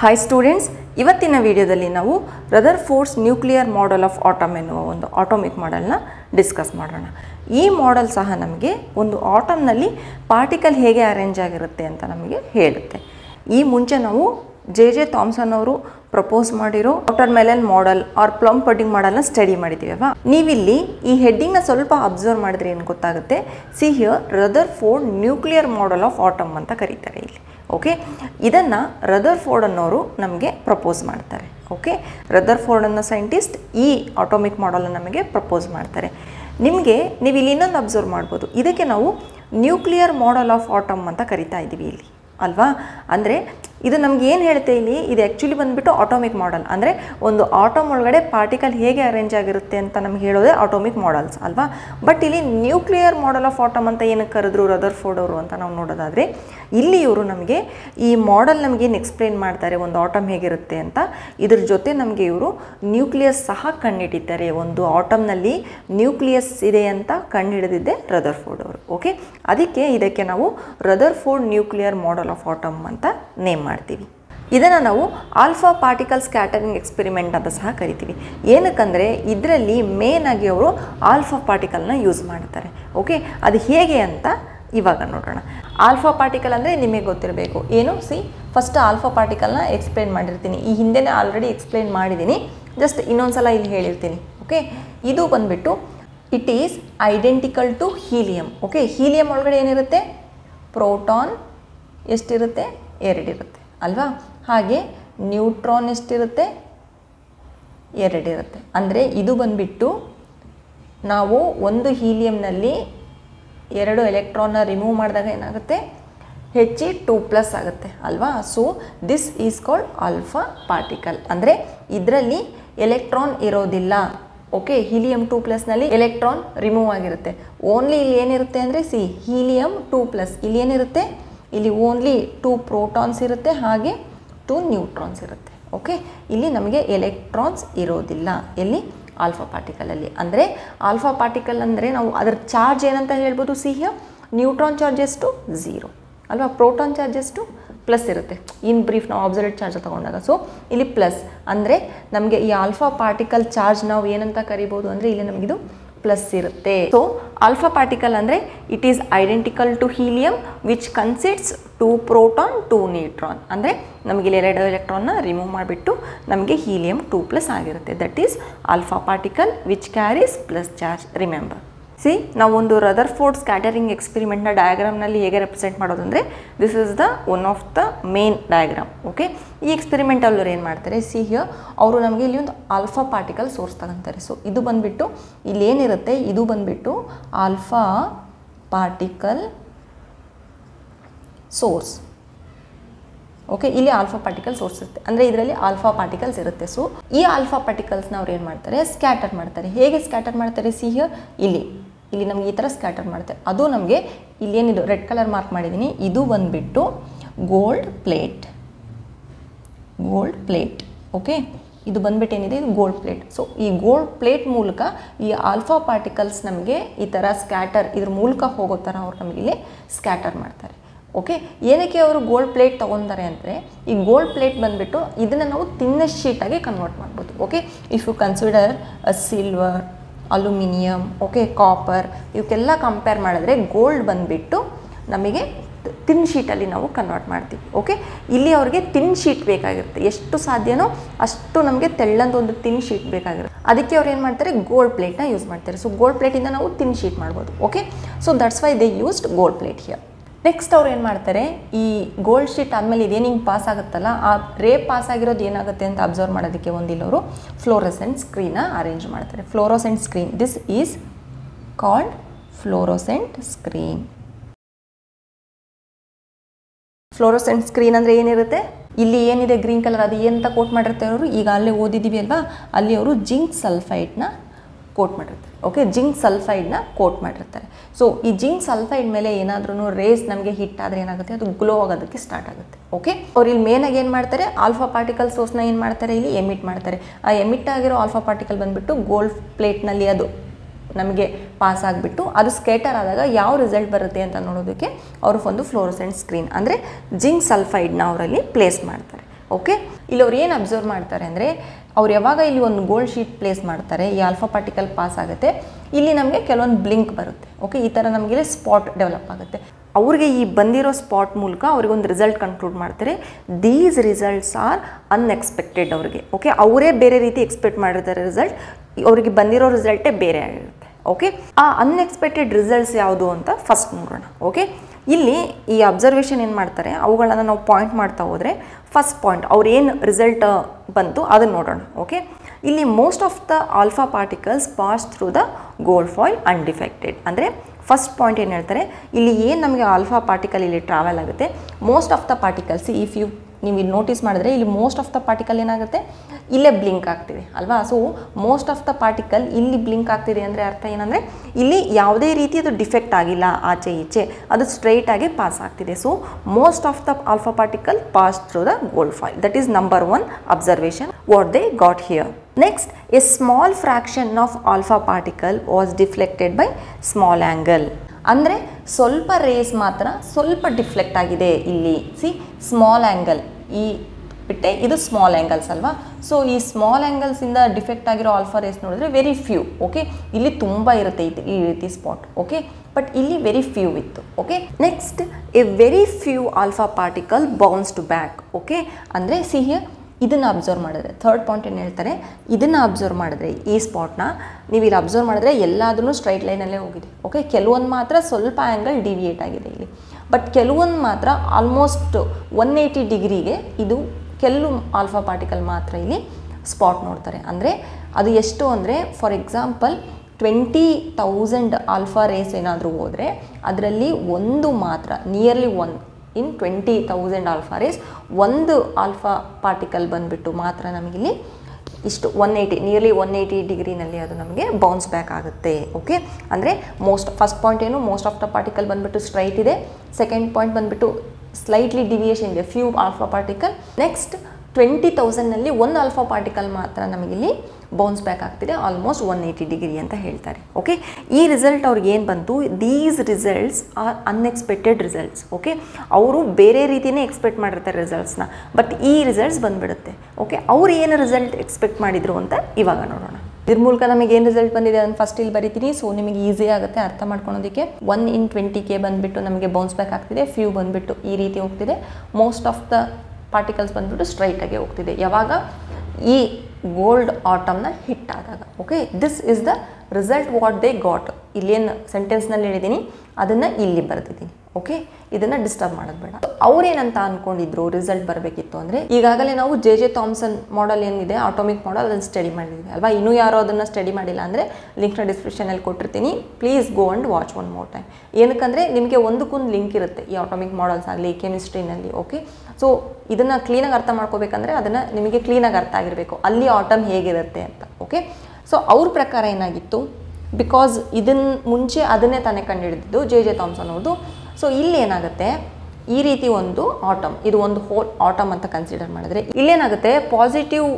Hi students ಇವತ್ತಿನ ವಿಡಿಯೋದಲ್ಲಿ ನಾವು Rutherford nuclear model of atom ಎನ್ನುವ ಒಂದು ಆಟೋಮಿಕ್ ಮಾಡೆಲ್ನ ಡಿಸ್ಕಸ್ ಮಾಡೋಣ. ಈ ಮಾಡೆಲ್ ಸಹ ನಮಗೆ ಒಂದು ಆಟಮ್ನಲ್ಲಿ ಪಾರ್ಟಿಕಲ್ ಹೇಗೆ ಅರೇಂಜ್ ಆಗಿರುತ್ತೆ ಅಂತ ನಮಗೆ ಹೇಳುತ್ತೆ. ಈ ಮುಂಚೆ ನಾವು ಜೆ ಜೆ ಥಾಮ್ಸನ್ ಅವರು ಪ್ರಪೋಸ್ ಮಾಡಿರೋ watermelon model or plum pudding ಮಾಡೆಲ್ನ study ಮಾಡಿದ್ದೀವಿ ಅಲ್ವಾ? ನೀವಿಲ್ಲಿ ಈ ಹೆಡ್ಡಿಂಗ್ನ ಸ್ವಲ್ಪ ಅಬ್ಸರ್ವ್ ಮಾಡಿದ್ರೆ ಏನು ಗೊತ್ತಾಗುತ್ತೆ? See here Rutherford nuclear model of atom ಅಂತ ಕರೀತಾರೆ ಇಲ್ಲಿ. ಓಕೆ ಇದನ್ನು ರದರ್ ಫೋರ್ಡ್ ಅನ್ನೋರು ನಮಗೆ ಪ್ರಪೋಸ್ ಮಾಡ್ತಾರೆ. ಓಕೆ ರದರ್ ಫೋರ್ಡ್ ಅನ್ನೋ ಸೈಂಟಿಸ್ಟ್ ಈ ಆಟೋಮಿಕ್ ಮಾಡೆಲ್ ನಮಗೆ ಪ್ರಪೋಸ್ ಮಾಡ್ತಾರೆ. ನಿಮಗೆ ನೀವು ಇಲ್ಲಿ ಇನ್ನೊಂದು ಅಬ್ಸರ್ವ್ ಮಾಡ್ಬೋದು. ಇದಕ್ಕೆ ನಾವು ನ್ಯೂಕ್ಲಿಯರ್ ಮಾಡೆಲ್ ಆಫ್ ಆಟಮ್ ಅಂತ ಕರಿತಾ ಇದ್ದೀವಿ ಇಲ್ಲಿ. ಅಲ್ವಾ? ಅಂದರೆ ಇದು ನಮ್ಗೆ ಏನು ಹೇಳುತ್ತೆ ಇಲ್ಲಿ? ಇದು ಆ್ಯಕ್ಚುಲಿ ಬಂದುಬಿಟ್ಟು ಆಟೋಮಿಕ್ ಮಾಡೆಲ್ ಅಂದರೆ ಒಂದು ಆಟೋಮ್ ಒಳಗಡೆ ಪಾರ್ಟಿಕಲ್ ಹೇಗೆ ಅರೇಂಜ್ ಆಗಿರುತ್ತೆ ಅಂತ ನಮ್ಗೆ ಹೇಳೋದೇ ಆಟೋಮಿಕ್ ಮಾಡೆಲ್ಸ್ ಅಲ್ವಾ? ಬಟ್ ಇಲ್ಲಿ ನ್ಯೂಕ್ಲಿಯರ್ ಮಾಡೆಲ್ ಆಫ್ ಆಟಮ್ ಅಂತ ಏನಕ್ಕೆ ಕರೆದ್ರು? ರದರ್ ಫೋರ್ಡ್ ಅವರು ಅಂತ ನಾವು ನೋಡೋದಾದರೆ, ಇಲ್ಲಿ ಇವರು ನಮಗೆ ಈ ಮಾಡೆಲ್ ನಮಗೇನು ಎಕ್ಸ್ಪ್ಲೇನ್ ಮಾಡ್ತಾರೆ? ಒಂದು ಆಟಮ್ ಹೇಗಿರುತ್ತೆ ಅಂತ. ಇದ್ರ ಜೊತೆ ನಮಗೆ ಇವರು ನ್ಯೂಕ್ಲಿಯಸ್ ಸಹ ಕಂಡುಹಿಡಿತಾರೆ ಒಂದು ಆಟಮ್ನಲ್ಲಿ ನ್ಯೂಕ್ಲಿಯಸ್ ಇದೆ ಅಂತ ಕಂಡುಹಿಡಿದಿದ್ದೆ ರದರ್ ಫೋರ್ಡ್ ಅವರು. ಓಕೆ ಅದಕ್ಕೆ ಇದಕ್ಕೆ ನಾವು Rutherford nuclear model of atom ಅಂತ ನೇಮ್ ಮಾಡ್ತೀವಿ. ಇದನ್ನು ನಾವು ಆಲ್ಫಾ ಪಾರ್ಟಿಕಲ್ ಸ್ಕ್ಯಾಟರಿಂಗ್ ಎಕ್ಸ್ಪೆರಿಮೆಂಟ್ ಅಂತ ಸಹ ಕರಿತೀವಿ. ಏನಕ್ಕಂದರೆ ಇದರಲ್ಲಿ ಮೇನ್ ಆಗಿ ಅವರು ಆಲ್ಫಾ ಪಾರ್ಟಿಕಲ್ನ ಯೂಸ್ ಮಾಡ್ತಾರೆ. ಓಕೆ ಅದು ಹೇಗೆ ಅಂತ ಇವಾಗ ನೋಡೋಣ. ಆಲ್ಫಾ ಪಾರ್ಟಿಕಲ್ ಅಂದರೆ ನಿಮಗೆ ಗೊತ್ತಿರಬೇಕು. ಏನು? ಸಿ ಫಸ್ಟ್ ಆಲ್ಫಾ ಪಾರ್ಟಿಕಲ್ನ ಎಕ್ಸ್ಪ್ಲೇನ್ ಮಾಡಿರ್ತೀನಿ. ಈ ಹಿಂದೆನೇ ಆಲ್ರೆಡಿ ಎಕ್ಸ್ಪ್ಲೇನ್ ಮಾಡಿದ್ದೀನಿ ಜಸ್ಟ್ ಇನ್ನೊಂದು ಸಲ ಇಲ್ಲಿ ಹೇಳಿರ್ತೀನಿ. ಓಕೆ ಇದು ಬಂದುಬಿಟ್ಟು it is identical to helium okay helium ಒಳಗಡೆ ಏನಿರುತ್ತೆ? ಪ್ರೋಟಾನ್ ಎಷ್ಟಿರುತ್ತೆ? ಎರಡಿರುತ್ತೆ. ಅಲ್ವಾ? ಹಾಗೆ ನ್ಯೂಟ್ರಾನ್ ಎಷ್ಟಿರುತ್ತೆ? ಎರಡಿರುತ್ತೆ ಅಂದರೆ ಇದು ಬಂದುಬಿಟ್ಟು ನಾವು ಒಂದು ಹೀಲಿಯಂನಲ್ಲಿ ಎರಡು ಎಲೆಕ್ಟ್ರಾನ್ನ ರಿಮೂವ್ ಮಾಡಿದಾಗ ಏನಾಗುತ್ತೆ? ಹೆಚ್ಚಿ ಟೂ ಪ್ಲಸ್ ಆಗುತ್ತೆ, ಅಲ್ವಾ? So this is called alpha particle ಅಂದರೆ ಇದರಲ್ಲಿ ಎಲೆಕ್ಟ್ರಾನ್ ಇರೋದಿಲ್ಲ. ಓಕೆ ಹೀಲಿಯಂ ಟೂ ಪ್ಲಸ್ನಲ್ಲಿ ಎಲೆಕ್ಟ್ರಾನ್ ರಿಮೂವ್ ಆಗಿರುತ್ತೆ. ಓನ್ಲಿ ಇಲ್ಲಿ ಏನಿರುತ್ತೆ ಅಂದರೆ ಸಿ ಹೀಲಿಯಂ ಟೂ ಪ್ಲಸ್ ಇಲ್ಲಿ ಏನಿರುತ್ತೆ? ಇಲ್ಲಿ ಓನ್ಲಿ ಟೂ ಪ್ರೋಟಾನ್ಸ್ ಇರುತ್ತೆ, ಹಾಗೆ ಟೂ ನ್ಯೂಟ್ರಾನ್ಸ್ ಇರುತ್ತೆ. ಓಕೆ ಇಲ್ಲಿ ನಮಗೆ ಎಲೆಕ್ಟ್ರಾನ್ಸ್ ಇರೋದಿಲ್ಲ. ಎಲ್ಲಿ ಆಲ್ಫಾ ಪಾರ್ಟಿಕಲಲ್ಲಿ ಅಂದರೆ ಆಲ್ಫಾ ಪಾರ್ಟಿಕಲ್ ಅಂದರೆ ನಾವು ಅದರ ಚಾರ್ಜ್ ಏನಂತ ಹೇಳ್ಬೋದು see here neutron charge two zero ಅಲ್ವಾ? ಪ್ರೋಟಾನ್ ಚಾರ್ಜ್ ಟು ಪ್ಲಸ್ ಇರುತ್ತೆ. ಇನ್ ಬ್ರೀಫ್ ನಾವು ಆಬ್ಸರ್ವೇಟ್ ಚಾರ್ಜ್ ತೊಗೊಂಡಾಗ. ಸೊ ಇಲ್ಲಿ ಪ್ಲಸ್ ಅಂದರೆ ನಮಗೆ ಈ ಆಲ್ಫಾ ಪಾರ್ಟಿಕಲ್ ಚಾರ್ಜ್ ನಾವು ಏನಂತ ಕರಿಬೋದು ಅಂದರೆ ಇಲ್ಲಿ ನಮಗಿದು ಪ್ಲಸ್ ಇರುತ್ತೆ. ಸೊ ಆಲ್ಫಾ ಪಾರ್ಟಿಕಲ್ ಅಂದರೆ it is identical to helium which consists two proton two neutron ಅಂದರೆ ನಮಗೆ ಇಲ್ಲಿ ಎರಡು ಎಲೆಕ್ಟ್ರಾನ್ನ ರಿಮೂವ್ ಮಾಡಿಬಿಟ್ಟು ನಮಗೆ ಹೀಲಿಯಂ ಟೂ ಪ್ಲಸ್ ಆಗಿರುತ್ತೆ. That is alpha particle which carries plus charge remember see ನಾವು ಒಂದು ರದರ್ ಫೋರ್ಡ್ ಸ್ಕ್ಯಾಟರಿಂಗ್ ಎಕ್ಸ್ಪೆರಿಮೆಂಟ್ನ ಡಯಾಗ್ರಾಮ್ನಲ್ಲಿ ಹೇಗೆ ರೆಪ್ರೆಸೆಂಟ್ ಮಾಡೋದಂದರೆ this is the one of the main diagram okay ಈ ಎಕ್ಸ್ಪೆರಿಮೆಂಟಲ್ಲಿ ಏನು ಮಾಡ್ತಾರೆ? ಸಿ ಹಿಯ ಅವರು ನಮಗೆ ಇಲ್ಲಿ ಒಂದು ಆಲ್ಫಾ ಪಾರ್ಟಿಕಲ್ ಸೋರ್ಸ್ ತಗೊಂತಾರೆ. ಸೊ ಇದು ಬಂದುಬಿಟ್ಟು, ಇಲ್ಲಿ ಏನಿರುತ್ತೆ? ಇದು ಬಂದುಬಿಟ್ಟು ಆಲ್ಫಾ ಪಾರ್ಟಿಕಲ್ ಸೋರ್ಸ್ ಓಕೆ ಇಲ್ಲಿ ಆಲ್ಫಾ ಪಾರ್ಟಿಕಲ್ ಸೋರ್ಸ್ ಇರುತ್ತೆ. ಅಂದರೆ ಇದರಲ್ಲಿ ಆಲ್ಫಾ ಪಾರ್ಟಿಕಲ್ಸ್ ಇರುತ್ತೆ. ಸೊ ಈ ಆಲ್ಫಾ ಪಾರ್ಟಿಕಲ್ಸ್ನ ಅವ್ರು ಏನು ಮಾಡ್ತಾರೆ? ಸ್ಕ್ಯಾಟರ್ ಮಾಡ್ತಾರೆ. ಹೇಗೆ ಸ್ಕ್ಯಾಟರ್ ಮಾಡ್ತಾರೆ? ಸಿ ಹಿಯರ್ ಇಲ್ಲಿ. ಇಲ್ಲಿ ನಮಗೆ ಈ ಥರ ಸ್ಕ್ಯಾಟರ್ ಮಾಡುತ್ತೆ. ಅದು ನಮಗೆ ಇಲ್ಲಿ ಏನಿದು? ರೆಡ್ ಕಲರ್ ಮಾರ್ಕ್ ಮಾಡಿದ್ದೀನಿ ಇದು ಬಂದುಬಿಟ್ಟು gold plate gold plate okay ಇದು ಬಂದ್ಬಿಟ್ಟು ಏನಿದೆ? ಇದು ಗೋಲ್ಡ್ ಪ್ಲೇಟ್ ಸೊ ಈ ಗೋಲ್ಡ್ ಪ್ಲೇಟ್ ಮೂಲಕ ಈ ಆಲ್ಫಾ ಪಾರ್ಟಿಕಲ್ಸ್ ನಮಗೆ ಈ ಥರ ಸ್ಕ್ಯಾಟರ್ ಇದ್ರ ಮೂಲಕ ಹೋಗೋ ಥರ ಅವ್ರು ನಮಗೆ ಇಲ್ಲಿ ಸ್ಕ್ಯಾಟರ್ ಮಾಡ್ತಾರೆ. ಓಕೆ ಏನಕ್ಕೆ ಅವರು ಗೋಲ್ಡ್ ಪ್ಲೇಟ್ ತೊಗೊಂತಾರೆ ಅಂದರೆ, ಈ ಗೋಲ್ಡ್ ಪ್ಲೇಟ್ ಬಂದುಬಿಟ್ಟು ಇದನ್ನು ನಾವು ತಿನ್ನಸ್ ಶೀಟಾಗಿ ಕನ್ವರ್ಟ್ ಮಾಡ್ಬೋದು. Okay if you consider silver aluminium okay copper ಇವಕ್ಕೆಲ್ಲ ಕಂಪೇರ್ ಮಾಡಿದ್ರೆ ಗೋಲ್ಡ್ ಬಂದುಬಿಟ್ಟು ನಮಗೆ ತಿನ್ ಶೀಟಲ್ಲಿ ನಾವು ಕನ್ವರ್ಟ್ ಮಾಡ್ತೀವಿ ಓಕೆ ಇಲ್ಲಿ ಅವ್ರಿಗೆ ತಿನ್ ಶೀಟ್ ಬೇಕಾಗಿರುತ್ತೆ. ಎಷ್ಟು ಸಾಧ್ಯನೋ ಅಷ್ಟು ನಮಗೆ ತೆಳ್ಳಂದು ಒಂದು ತಿನ್ ಶೀಟ್ ಬೇಕಾಗಿರುತ್ತೆ. ಅದಕ್ಕೆ ಅವ್ರು ಏನು ಮಾಡ್ತಾರೆ? ಗೋಲ್ಡ್ ಪ್ಲೇಟ್ನ ಯೂಸ್ ಮಾಡ್ತಾರೆ. ಸೊ ಗೋಲ್ಡ್ ಪ್ಲೇಟಿಂದ ನಾವು ತಿನ್ ಶೀಟ್ ಮಾಡ್ಬೋದು okay so that's why they used gold plate here next ಅವ್ರು ಏನು ಮಾಡ್ತಾರೆ, ಈ ಗೋಲ್ಡ್ ಶೀಟ್ ಆದಮೇಲೆ ಇದೇನು ಹಿಂಗೆ ಪಾಸ್ ಆಗುತ್ತಲ್ಲ, ಆ ರೇ ಪಾಸ್ ಆಗಿರೋದು ಏನಾಗುತ್ತೆ ಅಂತ ಅಬ್ಸರ್ವ್ ಮಾಡೋದಕ್ಕೆ ಒಂದಿಲ್ಲವರು ಫ್ಲೋರೋಸೆಂಟ್ ಸ್ಕ್ರೀನ ಅರೇಂಜ್ ಮಾಡ್ತಾರೆ. Fluorescent screen this is called fluorescent screen fluorescent screen ಅಂದರೆ ಏನಿರುತ್ತೆ? ಇಲ್ಲಿ ಏನಿದೆ ಗ್ರೀನ್ ಕಲರ್ ಅದು ಏನಂತ ಕೋಟ್ ಮಾಡಿರ್ತಾರೆ ಅವರು? ಈಗ ಅಲ್ಲೇ ಓದಿದ್ದೀವಿ ಅಲ್ವಾ? ಅಲ್ಲಿ ಅವರು ಜಿಂಕ್ ಸಲ್ಫೈಡ್ನ ಕೋಟ್ ಮಾಡಿರ್ತಾರೆ. ಓಕೆ ಜಿಂಕ್ ಸಲ್ಫೈಡ್ನ ಕೋಟ್ ಮಾಡಿರ್ತಾರೆ. ಸೊ ಈ ಜಿಂಕ್ ಸಲ್ಫೈಡ್ ಮೇಲೆ ಏನಾದ್ರೂ ರೇಸ್ ನಮಗೆ ಹಿಟ್ ಆದರೆ ಏನಾಗುತ್ತೆ? ಅದು ಗ್ಲೋ ಆಗೋದಕ್ಕೆ ಸ್ಟಾರ್ಟ್ ಆಗುತ್ತೆ. ಓಕೆ ಅವ್ರು ಇಲ್ಲಿ ಮೇನಾಗಿ ಏನು ಮಾಡ್ತಾರೆ? ಆಲ್ಫಾ ಪಾರ್ಟಿಕಲ್ ಸೋರ್ಸ್ನ ಏನು ಮಾಡ್ತಾರೆ ಇಲ್ಲಿ? ಎಮಿಟ್ ಮಾಡ್ತಾರೆ. ಆ ಎಮಿಟ್ ಆಗಿರೋ ಆಲ್ಫಾ ಪಾರ್ಟಿಕಲ್ ಬಂದುಬಿಟ್ಟು ಗೋಲ್ಡ್ ಪ್ಲೇಟ್ನಲ್ಲಿ ಅದು ನಮಗೆ ಪಾಸ್ ಆಗಿಬಿಟ್ಟು ಅದು ಸ್ಕೇಟರ್ ಆದಾಗ ಯಾವ ರಿಸಲ್ಟ್ ಬರುತ್ತೆ ಅಂತ ನೋಡೋದಕ್ಕೆ ಅವರು ಒಂದು ಫ್ಲೋರೋಸೆಂಟ್ ಸ್ಕ್ರೀನ್ ಅಂದರೆ ಜಿಂಕ್ ಸಲ್ಫೈಡ್ನ ಅವರಲ್ಲಿ ಪ್ಲೇಸ್ ಮಾಡ್ತಾರೆ. ಓಕೆ ಇಲ್ಲಿ ಅವ್ರು ಏನು ಅಬ್ಸರ್ವ್ ಮಾಡ್ತಾರೆ ಅಂದರೆ ಅವ್ರು ಯಾವಾಗ ಇಲ್ಲಿ ಒಂದು ಗೋಲ್ಡ್ ಶೀಟ್ ಪ್ಲೇಸ್ ಮಾಡ್ತಾರೆ, ಈ ಆಲ್ಫಾ ಪಾರ್ಟಿಕಲ್ ಪಾಸ್ ಆಗುತ್ತೆ, ಇಲ್ಲಿ ನಮಗೆ ಕೆಲವೊಂದು ಬ್ಲಿಂಕ್ ಬರುತ್ತೆ. ಓಕೆ ಈ ಥರ ನಮಗೆ ಸ್ಪಾಟ್ ಡೆವಲಪ್ ಆಗುತ್ತೆ. ಅವ್ರಿಗೆ ಈ ಬಂದಿರೋ ಸ್ಪಾಟ್ ಮೂಲಕ ಅವ್ರಿಗೆ ಒಂದು ರಿಸಲ್ಟ್ ಕನ್ಕ್ಲೂಡ್ ಮಾಡ್ತಾರೆ. ದೀಸ್ ರಿಸಲ್ಟ್ಸ್ ಆರ್ ಅನ್ಎಕ್ಸ್ಪೆಕ್ಟೆಡ್ ಅವ್ರಿಗೆ. ಓಕೆ ಅವರೇ ಬೇರೆ ರೀತಿ ಎಕ್ಸ್ಪೆಕ್ಟ್ ಮಾಡಿರ್ತಾರೆ ರಿಸಲ್ಟ್ ಅವರಿಗೆ ಬಂದಿರೋ ರಿಸಲ್ಟೇ ಬೇರೆ ಆಗಿರುತ್ತೆ. ಓಕೆ ಆ ಅನ್ಎಕ್ಸ್ಪೆಕ್ಟೆಡ್ ರಿಸಲ್ಟ್ಸ್ ಯಾವುದು ಅಂತ ಫಸ್ಟ್ ನೋಡೋಣ. ಓಕೆ ಇಲ್ಲಿ ಈ ಅಬ್ಸರ್ವೇಷನ್ ಏನು ಮಾಡ್ತಾರೆ, ಅವುಗಳನ್ನು ನಾವು ಪಾಯಿಂಟ್ ಮಾಡ್ತಾ ಹೋದರೆ ಫಸ್ಟ್ ಪಾಯಿಂಟ್ ಅವ್ರು ಏನು ರಿಸಲ್ಟ್ ಬಂತು ಅದನ್ನು ನೋಡೋಣ ಓಕೆ ಇಲ್ಲಿ most of the alpha particles pass through the gold foil undeflected ಅಂದರೆ ಫಸ್ಟ್ ಪಾಯಿಂಟ್ ಏನು ಹೇಳ್ತಾರೆ? ಇಲ್ಲಿ ಏನು ನಮಗೆ ಆಲ್ಫಾ ಪಾರ್ಟಿಕಲ್ ಇಲ್ಲಿ ಟ್ರಾವೆಲ್ ಆಗುತ್ತೆ? Most of the particles if you ನೀವು ಇಲ್ಲಿ ನೋಟಿಸ್ ಮಾಡಿದ್ರೆ ಇಲ್ಲಿ ಮೋಸ್ಟ್ ಆಫ್ ದ ಪಾರ್ಟಿಕಲ್ ಏನಾಗುತ್ತೆ? ಇಲ್ಲೇ ಬ್ಲಿಂಕ್ ಆಗ್ತಿದೆ, ಅಲ್ವಾ? So most of the particle ಇಲ್ಲಿ ಬ್ಲಿಂಕ್ ಆಗ್ತಿದೆ ಅಂದರೆ ಅರ್ಥ ಏನಂದರೆ, ಇಲ್ಲಿ ಯಾವುದೇ ರೀತಿ ಅದು ಡಿಫೆಕ್ಟ್ ಆಗಿಲ್ಲ, ಆಚೆ ಈಚೆ, ಅದು ಸ್ಟ್ರೈಟ್ ಆಗಿ ಪಾಸ್ ಆಗ್ತಿದೆ. So most of the alpha particle pass through the gold foil that is number one observation what they got here next a small fraction of alpha particle was deflected by small angle ಅಂದರೆ ಸ್ವಲ್ಪ race ಮಾತ್ರ ಸ್ವಲ್ಪ deflect ಆಗಿದೆ ಇಲ್ಲಿ. C small angle ಈ ಬಿಟ್ಟೆ, ಇದು small angles ಅಲ್ವಾ? ಸೊ ಈ ಸ್ಮಾಲ್ ಆ್ಯಂಗಲ್ಸಿಂದ ಡಿಫೆಕ್ಟ್ ಆಗಿರೋ ಆಲ್ಫಾ ರೇಸ್ ನೋಡಿದ್ರೆ ವೆರಿ ಫ್ಯೂ ಓಕೆ ಇಲ್ಲಿ ತುಂಬ ಇರುತ್ತೆ ಇದು ಈ ರೀತಿ ಸ್ಪಾಟ್ ಓಕೆ ಬಟ್ ಇಲ್ಲಿ ವೆರಿ ಫ್ಯೂ ಇತ್ತು okay next a very few alpha particle bounce to back okay ಅಂದರೆ ಸಿ ಹಿಯರ್ ಇದನ್ನು ಅಬ್ಸರ್ವ್ ಮಾಡಿದ್ರೆ ಥರ್ಡ್ ಪಾಯಿಂಟ್ ಏನು ಹೇಳ್ತಾರೆ, ಇದನ್ನು ಅಬ್ಸರ್ವ್ ಮಾಡಿದ್ರೆ ಈ ಸ್ಪಾಟ್ನ ನೀವು ಇಲ್ಲಿ ಅಬ್ಸರ್ವ್ ಮಾಡಿದ್ರೆ ಎಲ್ಲಾದ್ರೂ ಸ್ಟ್ರೈಟ್ ಲೈನಲ್ಲೇ ಹೋಗಿದೆ ಓಕೆ ಕೆಲವೊಂದು ಮಾತ್ರ ಸ್ವಲ್ಪ ಆ್ಯಂಗಲ್ ಡಿವಿಯೇಟ್ ಆಗಿದೆ ಇಲ್ಲಿ. ಬಟ್ ಕೆಲವೊಂದು ಮಾತ್ರ ಆಲ್ಮೋಸ್ಟ್ ಒನ್ ಏಯ್ಟಿ ಡಿಗ್ರಿಗೆ ಇದು ಕೆಲವು ಆಲ್ಫಾ ಪಾರ್ಟಿಕಲ್ ಮಾತ್ರ ಇಲ್ಲಿ ಸ್ಪಾಟ್ ನೋಡ್ತಾರೆ. ಅಂದರೆ ಅದು ಎಷ್ಟು ಅಂದರೆ for example twenty thousand alpha rays ಏನಾದರೂ ಹೋದರೆ, ಅದರಲ್ಲಿ ಒಂದು ಮಾತ್ರ nearly one in twenty thousand alpha rays ಒಂದು ಆಲ್ಫಾ ಪಾರ್ಟಿಕಲ್ ಬಂದುಬಿಟ್ಟು ಮಾತ್ರ ನಮಗಿಲ್ಲಿ ಇಷ್ಟು one eighty nearly one eighty ಡಿಗ್ರಿನಲ್ಲಿ ಅದು ನಮಗೆ ಬೌನ್ಸ್ ಬ್ಯಾಕ್ ಆಗುತ್ತೆ ಓಕೆ ಅಂದರೆ ಮೋಸ್ಟ್ ಫಸ್ಟ್ ಪಾಯಿಂಟ್ ಏನು ಮೋಸ್ಟ್ ಆಫ್ ದ ಪಾರ್ಟಿಕಲ್ ಬಂದುಬಿಟ್ಟು ಸ್ಟ್ರೈಟ್ ಇದೆ. ಸೆಕೆಂಡ್ ಪಾಯಿಂಟ್ ಬಂದುಬಿಟ್ಟು ಸ್ಲೈಟ್ಲಿ ಡಿವಿಯೇಷನ್ ಇದೆ few alpha particle next twenty ತೌಸಂಡ್ನಲ್ಲಿ ಒಂದು ಆಲ್ಫಾ ಪಾರ್ಟಿಕಲ್ ಮಾತ್ರ ನಮಗಿಲ್ಲಿ ಬೌನ್ಸ್ ಬ್ಯಾಕ್ ಆಗ್ತಿದೆ ಆಲ್ಮೋಸ್ಟ್ ಒನ್ ಏಯ್ಟಿ ಡಿಗ್ರಿ ಅಂತ ಹೇಳ್ತಾರೆ. ಓಕೆ ಈ ರಿಸಲ್ಟ್ ಅವ್ರಿಗೆ ಏನು ಬಂತು? These results are unexpected results okay ಅವರು ಬೇರೆ ರೀತಿಯೇ ಎಕ್ಸ್ಪೆಕ್ಟ್ ಮಾಡಿರ್ತಾರೆ ರಿಸಲ್ಟ್ಸ್ನ ಬಟ್ ಈ ರಿಸಲ್ಟ್ಸ್ ಬಂದುಬಿಡುತ್ತೆ. ಓಕೆ ಅವ್ರು ಏನು ರಿಸಲ್ಟ್ ಎಕ್ಸ್ಪೆಕ್ಟ್ ಮಾಡಿದರು ಅಂತ ಇವಾಗ ನೋಡೋಣ. ಇದ್ರ ಮೂಲಕ ನಮಗೆ ಏನು ರಿಸಲ್ಟ್ ಬಂದಿದೆ ಅದನ್ನು ಫಸ್ಟ್ ಇಲ್ಲಿ ಬರಿತೀನಿ. ಸೊ ನಿಮಗೆ ಈಸಿ ಆಗುತ್ತೆ ಅರ್ಥ ಮಾಡ್ಕೊಳೋದಕ್ಕೆ ಒನ್ ಇನ್ ಟ್ವೆಂಟಿ ಕೆ ಬಂದುಬಿಟ್ಟು ನಮಗೆ ಬೌನ್ಸ್ ಬ್ಯಾಕ್ ಆಗ್ತಿದೆ. ಫ್ಯೂ ಬಂದುಬಿಟ್ಟು ಈ ರೀತಿ ಹೋಗ್ತಿದೆ. ಮೋಸ್ಟ್ ಆಫ್ ದ ಪಾರ್ಟಿಕಲ್ಸ್ ಬಂದುಬಿಟ್ಟು ಸ್ಟ್ರೈಟಾಗಿ ಹೋಗ್ತಿದೆ. ಯಾವಾಗ? ಈ ಗೋಲ್ಡ್ ಆಟಮ್ನ ಹಿಟ್ ಆದಾಗ okay this is the result what they got ಇಲ್ಲೇನು ಸೆಂಟೆನ್ಸ್ನಲ್ಲಿ ಹೇಳಿದ್ದೀನಿ ಅದನ್ನು ಇಲ್ಲಿ ಬರೆದಿದ್ದೀನಿ ಓಕೆ ಇದನ್ನು ಡಿಸ್ಟರ್ಬ್ ಮಾಡೋದು ಬೇಡ. ಅವ್ರೇನಂತ ಅನ್ಕೊಂಡಿದ್ರು ರಿಸಲ್ಟ್ ಬರಬೇಕಿತ್ತು ಅಂದರೆ, ಈಗಾಗಲೇ ನಾವು ಜೆ ಜೆ ಥಾಮ್ಸನ್ ಮಾಡೆಲ್ ಏನಿದೆ ಆಟೋಮಿಕ್ ಮಾಡೆಲ್ ಅದನ್ನು ಸ್ಟಡಿ ಮಾಡಿದ್ವಿ ಅಲ್ವಾ? ಇನ್ನೂ ಯಾರೋ ಅದನ್ನು ಸ್ಟಡಿ ಮಾಡಿಲ್ಲ ಅಂದರೆ ಲಿಂಕ್ನ ಡಿಸ್ಕ್ರಿಪ್ಷನಲ್ಲಿ ಕೊಟ್ಟಿರ್ತೀನಿ. Please go and watch one more time ಏನಕ್ಕಂದರೆ, ನಿಮಗೆ ಒಂದಕ್ಕೊಂದು ಲಿಂಕ್ ಇರುತ್ತೆ ಈ ಆಟೋಮಿಕ್ ಮಾಡೆಲ್ಸ್ ಆಗಲಿ ಕೆಮಿಸ್ಟ್ರಿನಲ್ಲಿ ಓಕೆ ಸೊ ಇದನ್ನು ಕ್ಲೀನಾಗಿ ಅರ್ಥ ಮಾಡ್ಕೋಬೇಕಂದ್ರೆ ಅದನ್ನು ನಿಮಗೆ ಕ್ಲೀನಾಗಿ ಅರ್ಥ ಆಗಿರಬೇಕು. ಅಲ್ಲಿ ಆಟಮ್ ಹೇಗಿರುತ್ತೆ ಅಂತ ಓಕೆ ಸೊ ಅವ್ರ ಪ್ರಕಾರ ಏನಾಗಿತ್ತು? ಬಿಕಾಸ್ ಇದನ್ನ ಮುಂಚೆ ಅದನ್ನೇ ತಾನೇ ಕಂಡುಹಿಡಿದಿದ್ದು ಜೆ ಜೆ ಥಾಮ್ಸನ್ ಅವ್ರದ್ದು ಸೊ ಇಲ್ಲಿ ಏನಾಗುತ್ತೆ? ಈ ರೀತಿ ಒಂದು ಆಟಮ್ ಇದು ಒಂದು ಹೋಲ್ ಆಟಮ್ ಅಂತ ಕನ್ಸಿಡರ್ ಮಾಡಿದ್ರೆ ಇಲ್ಲೇನಾಗುತ್ತೆ ಪಾಸಿಟಿವ್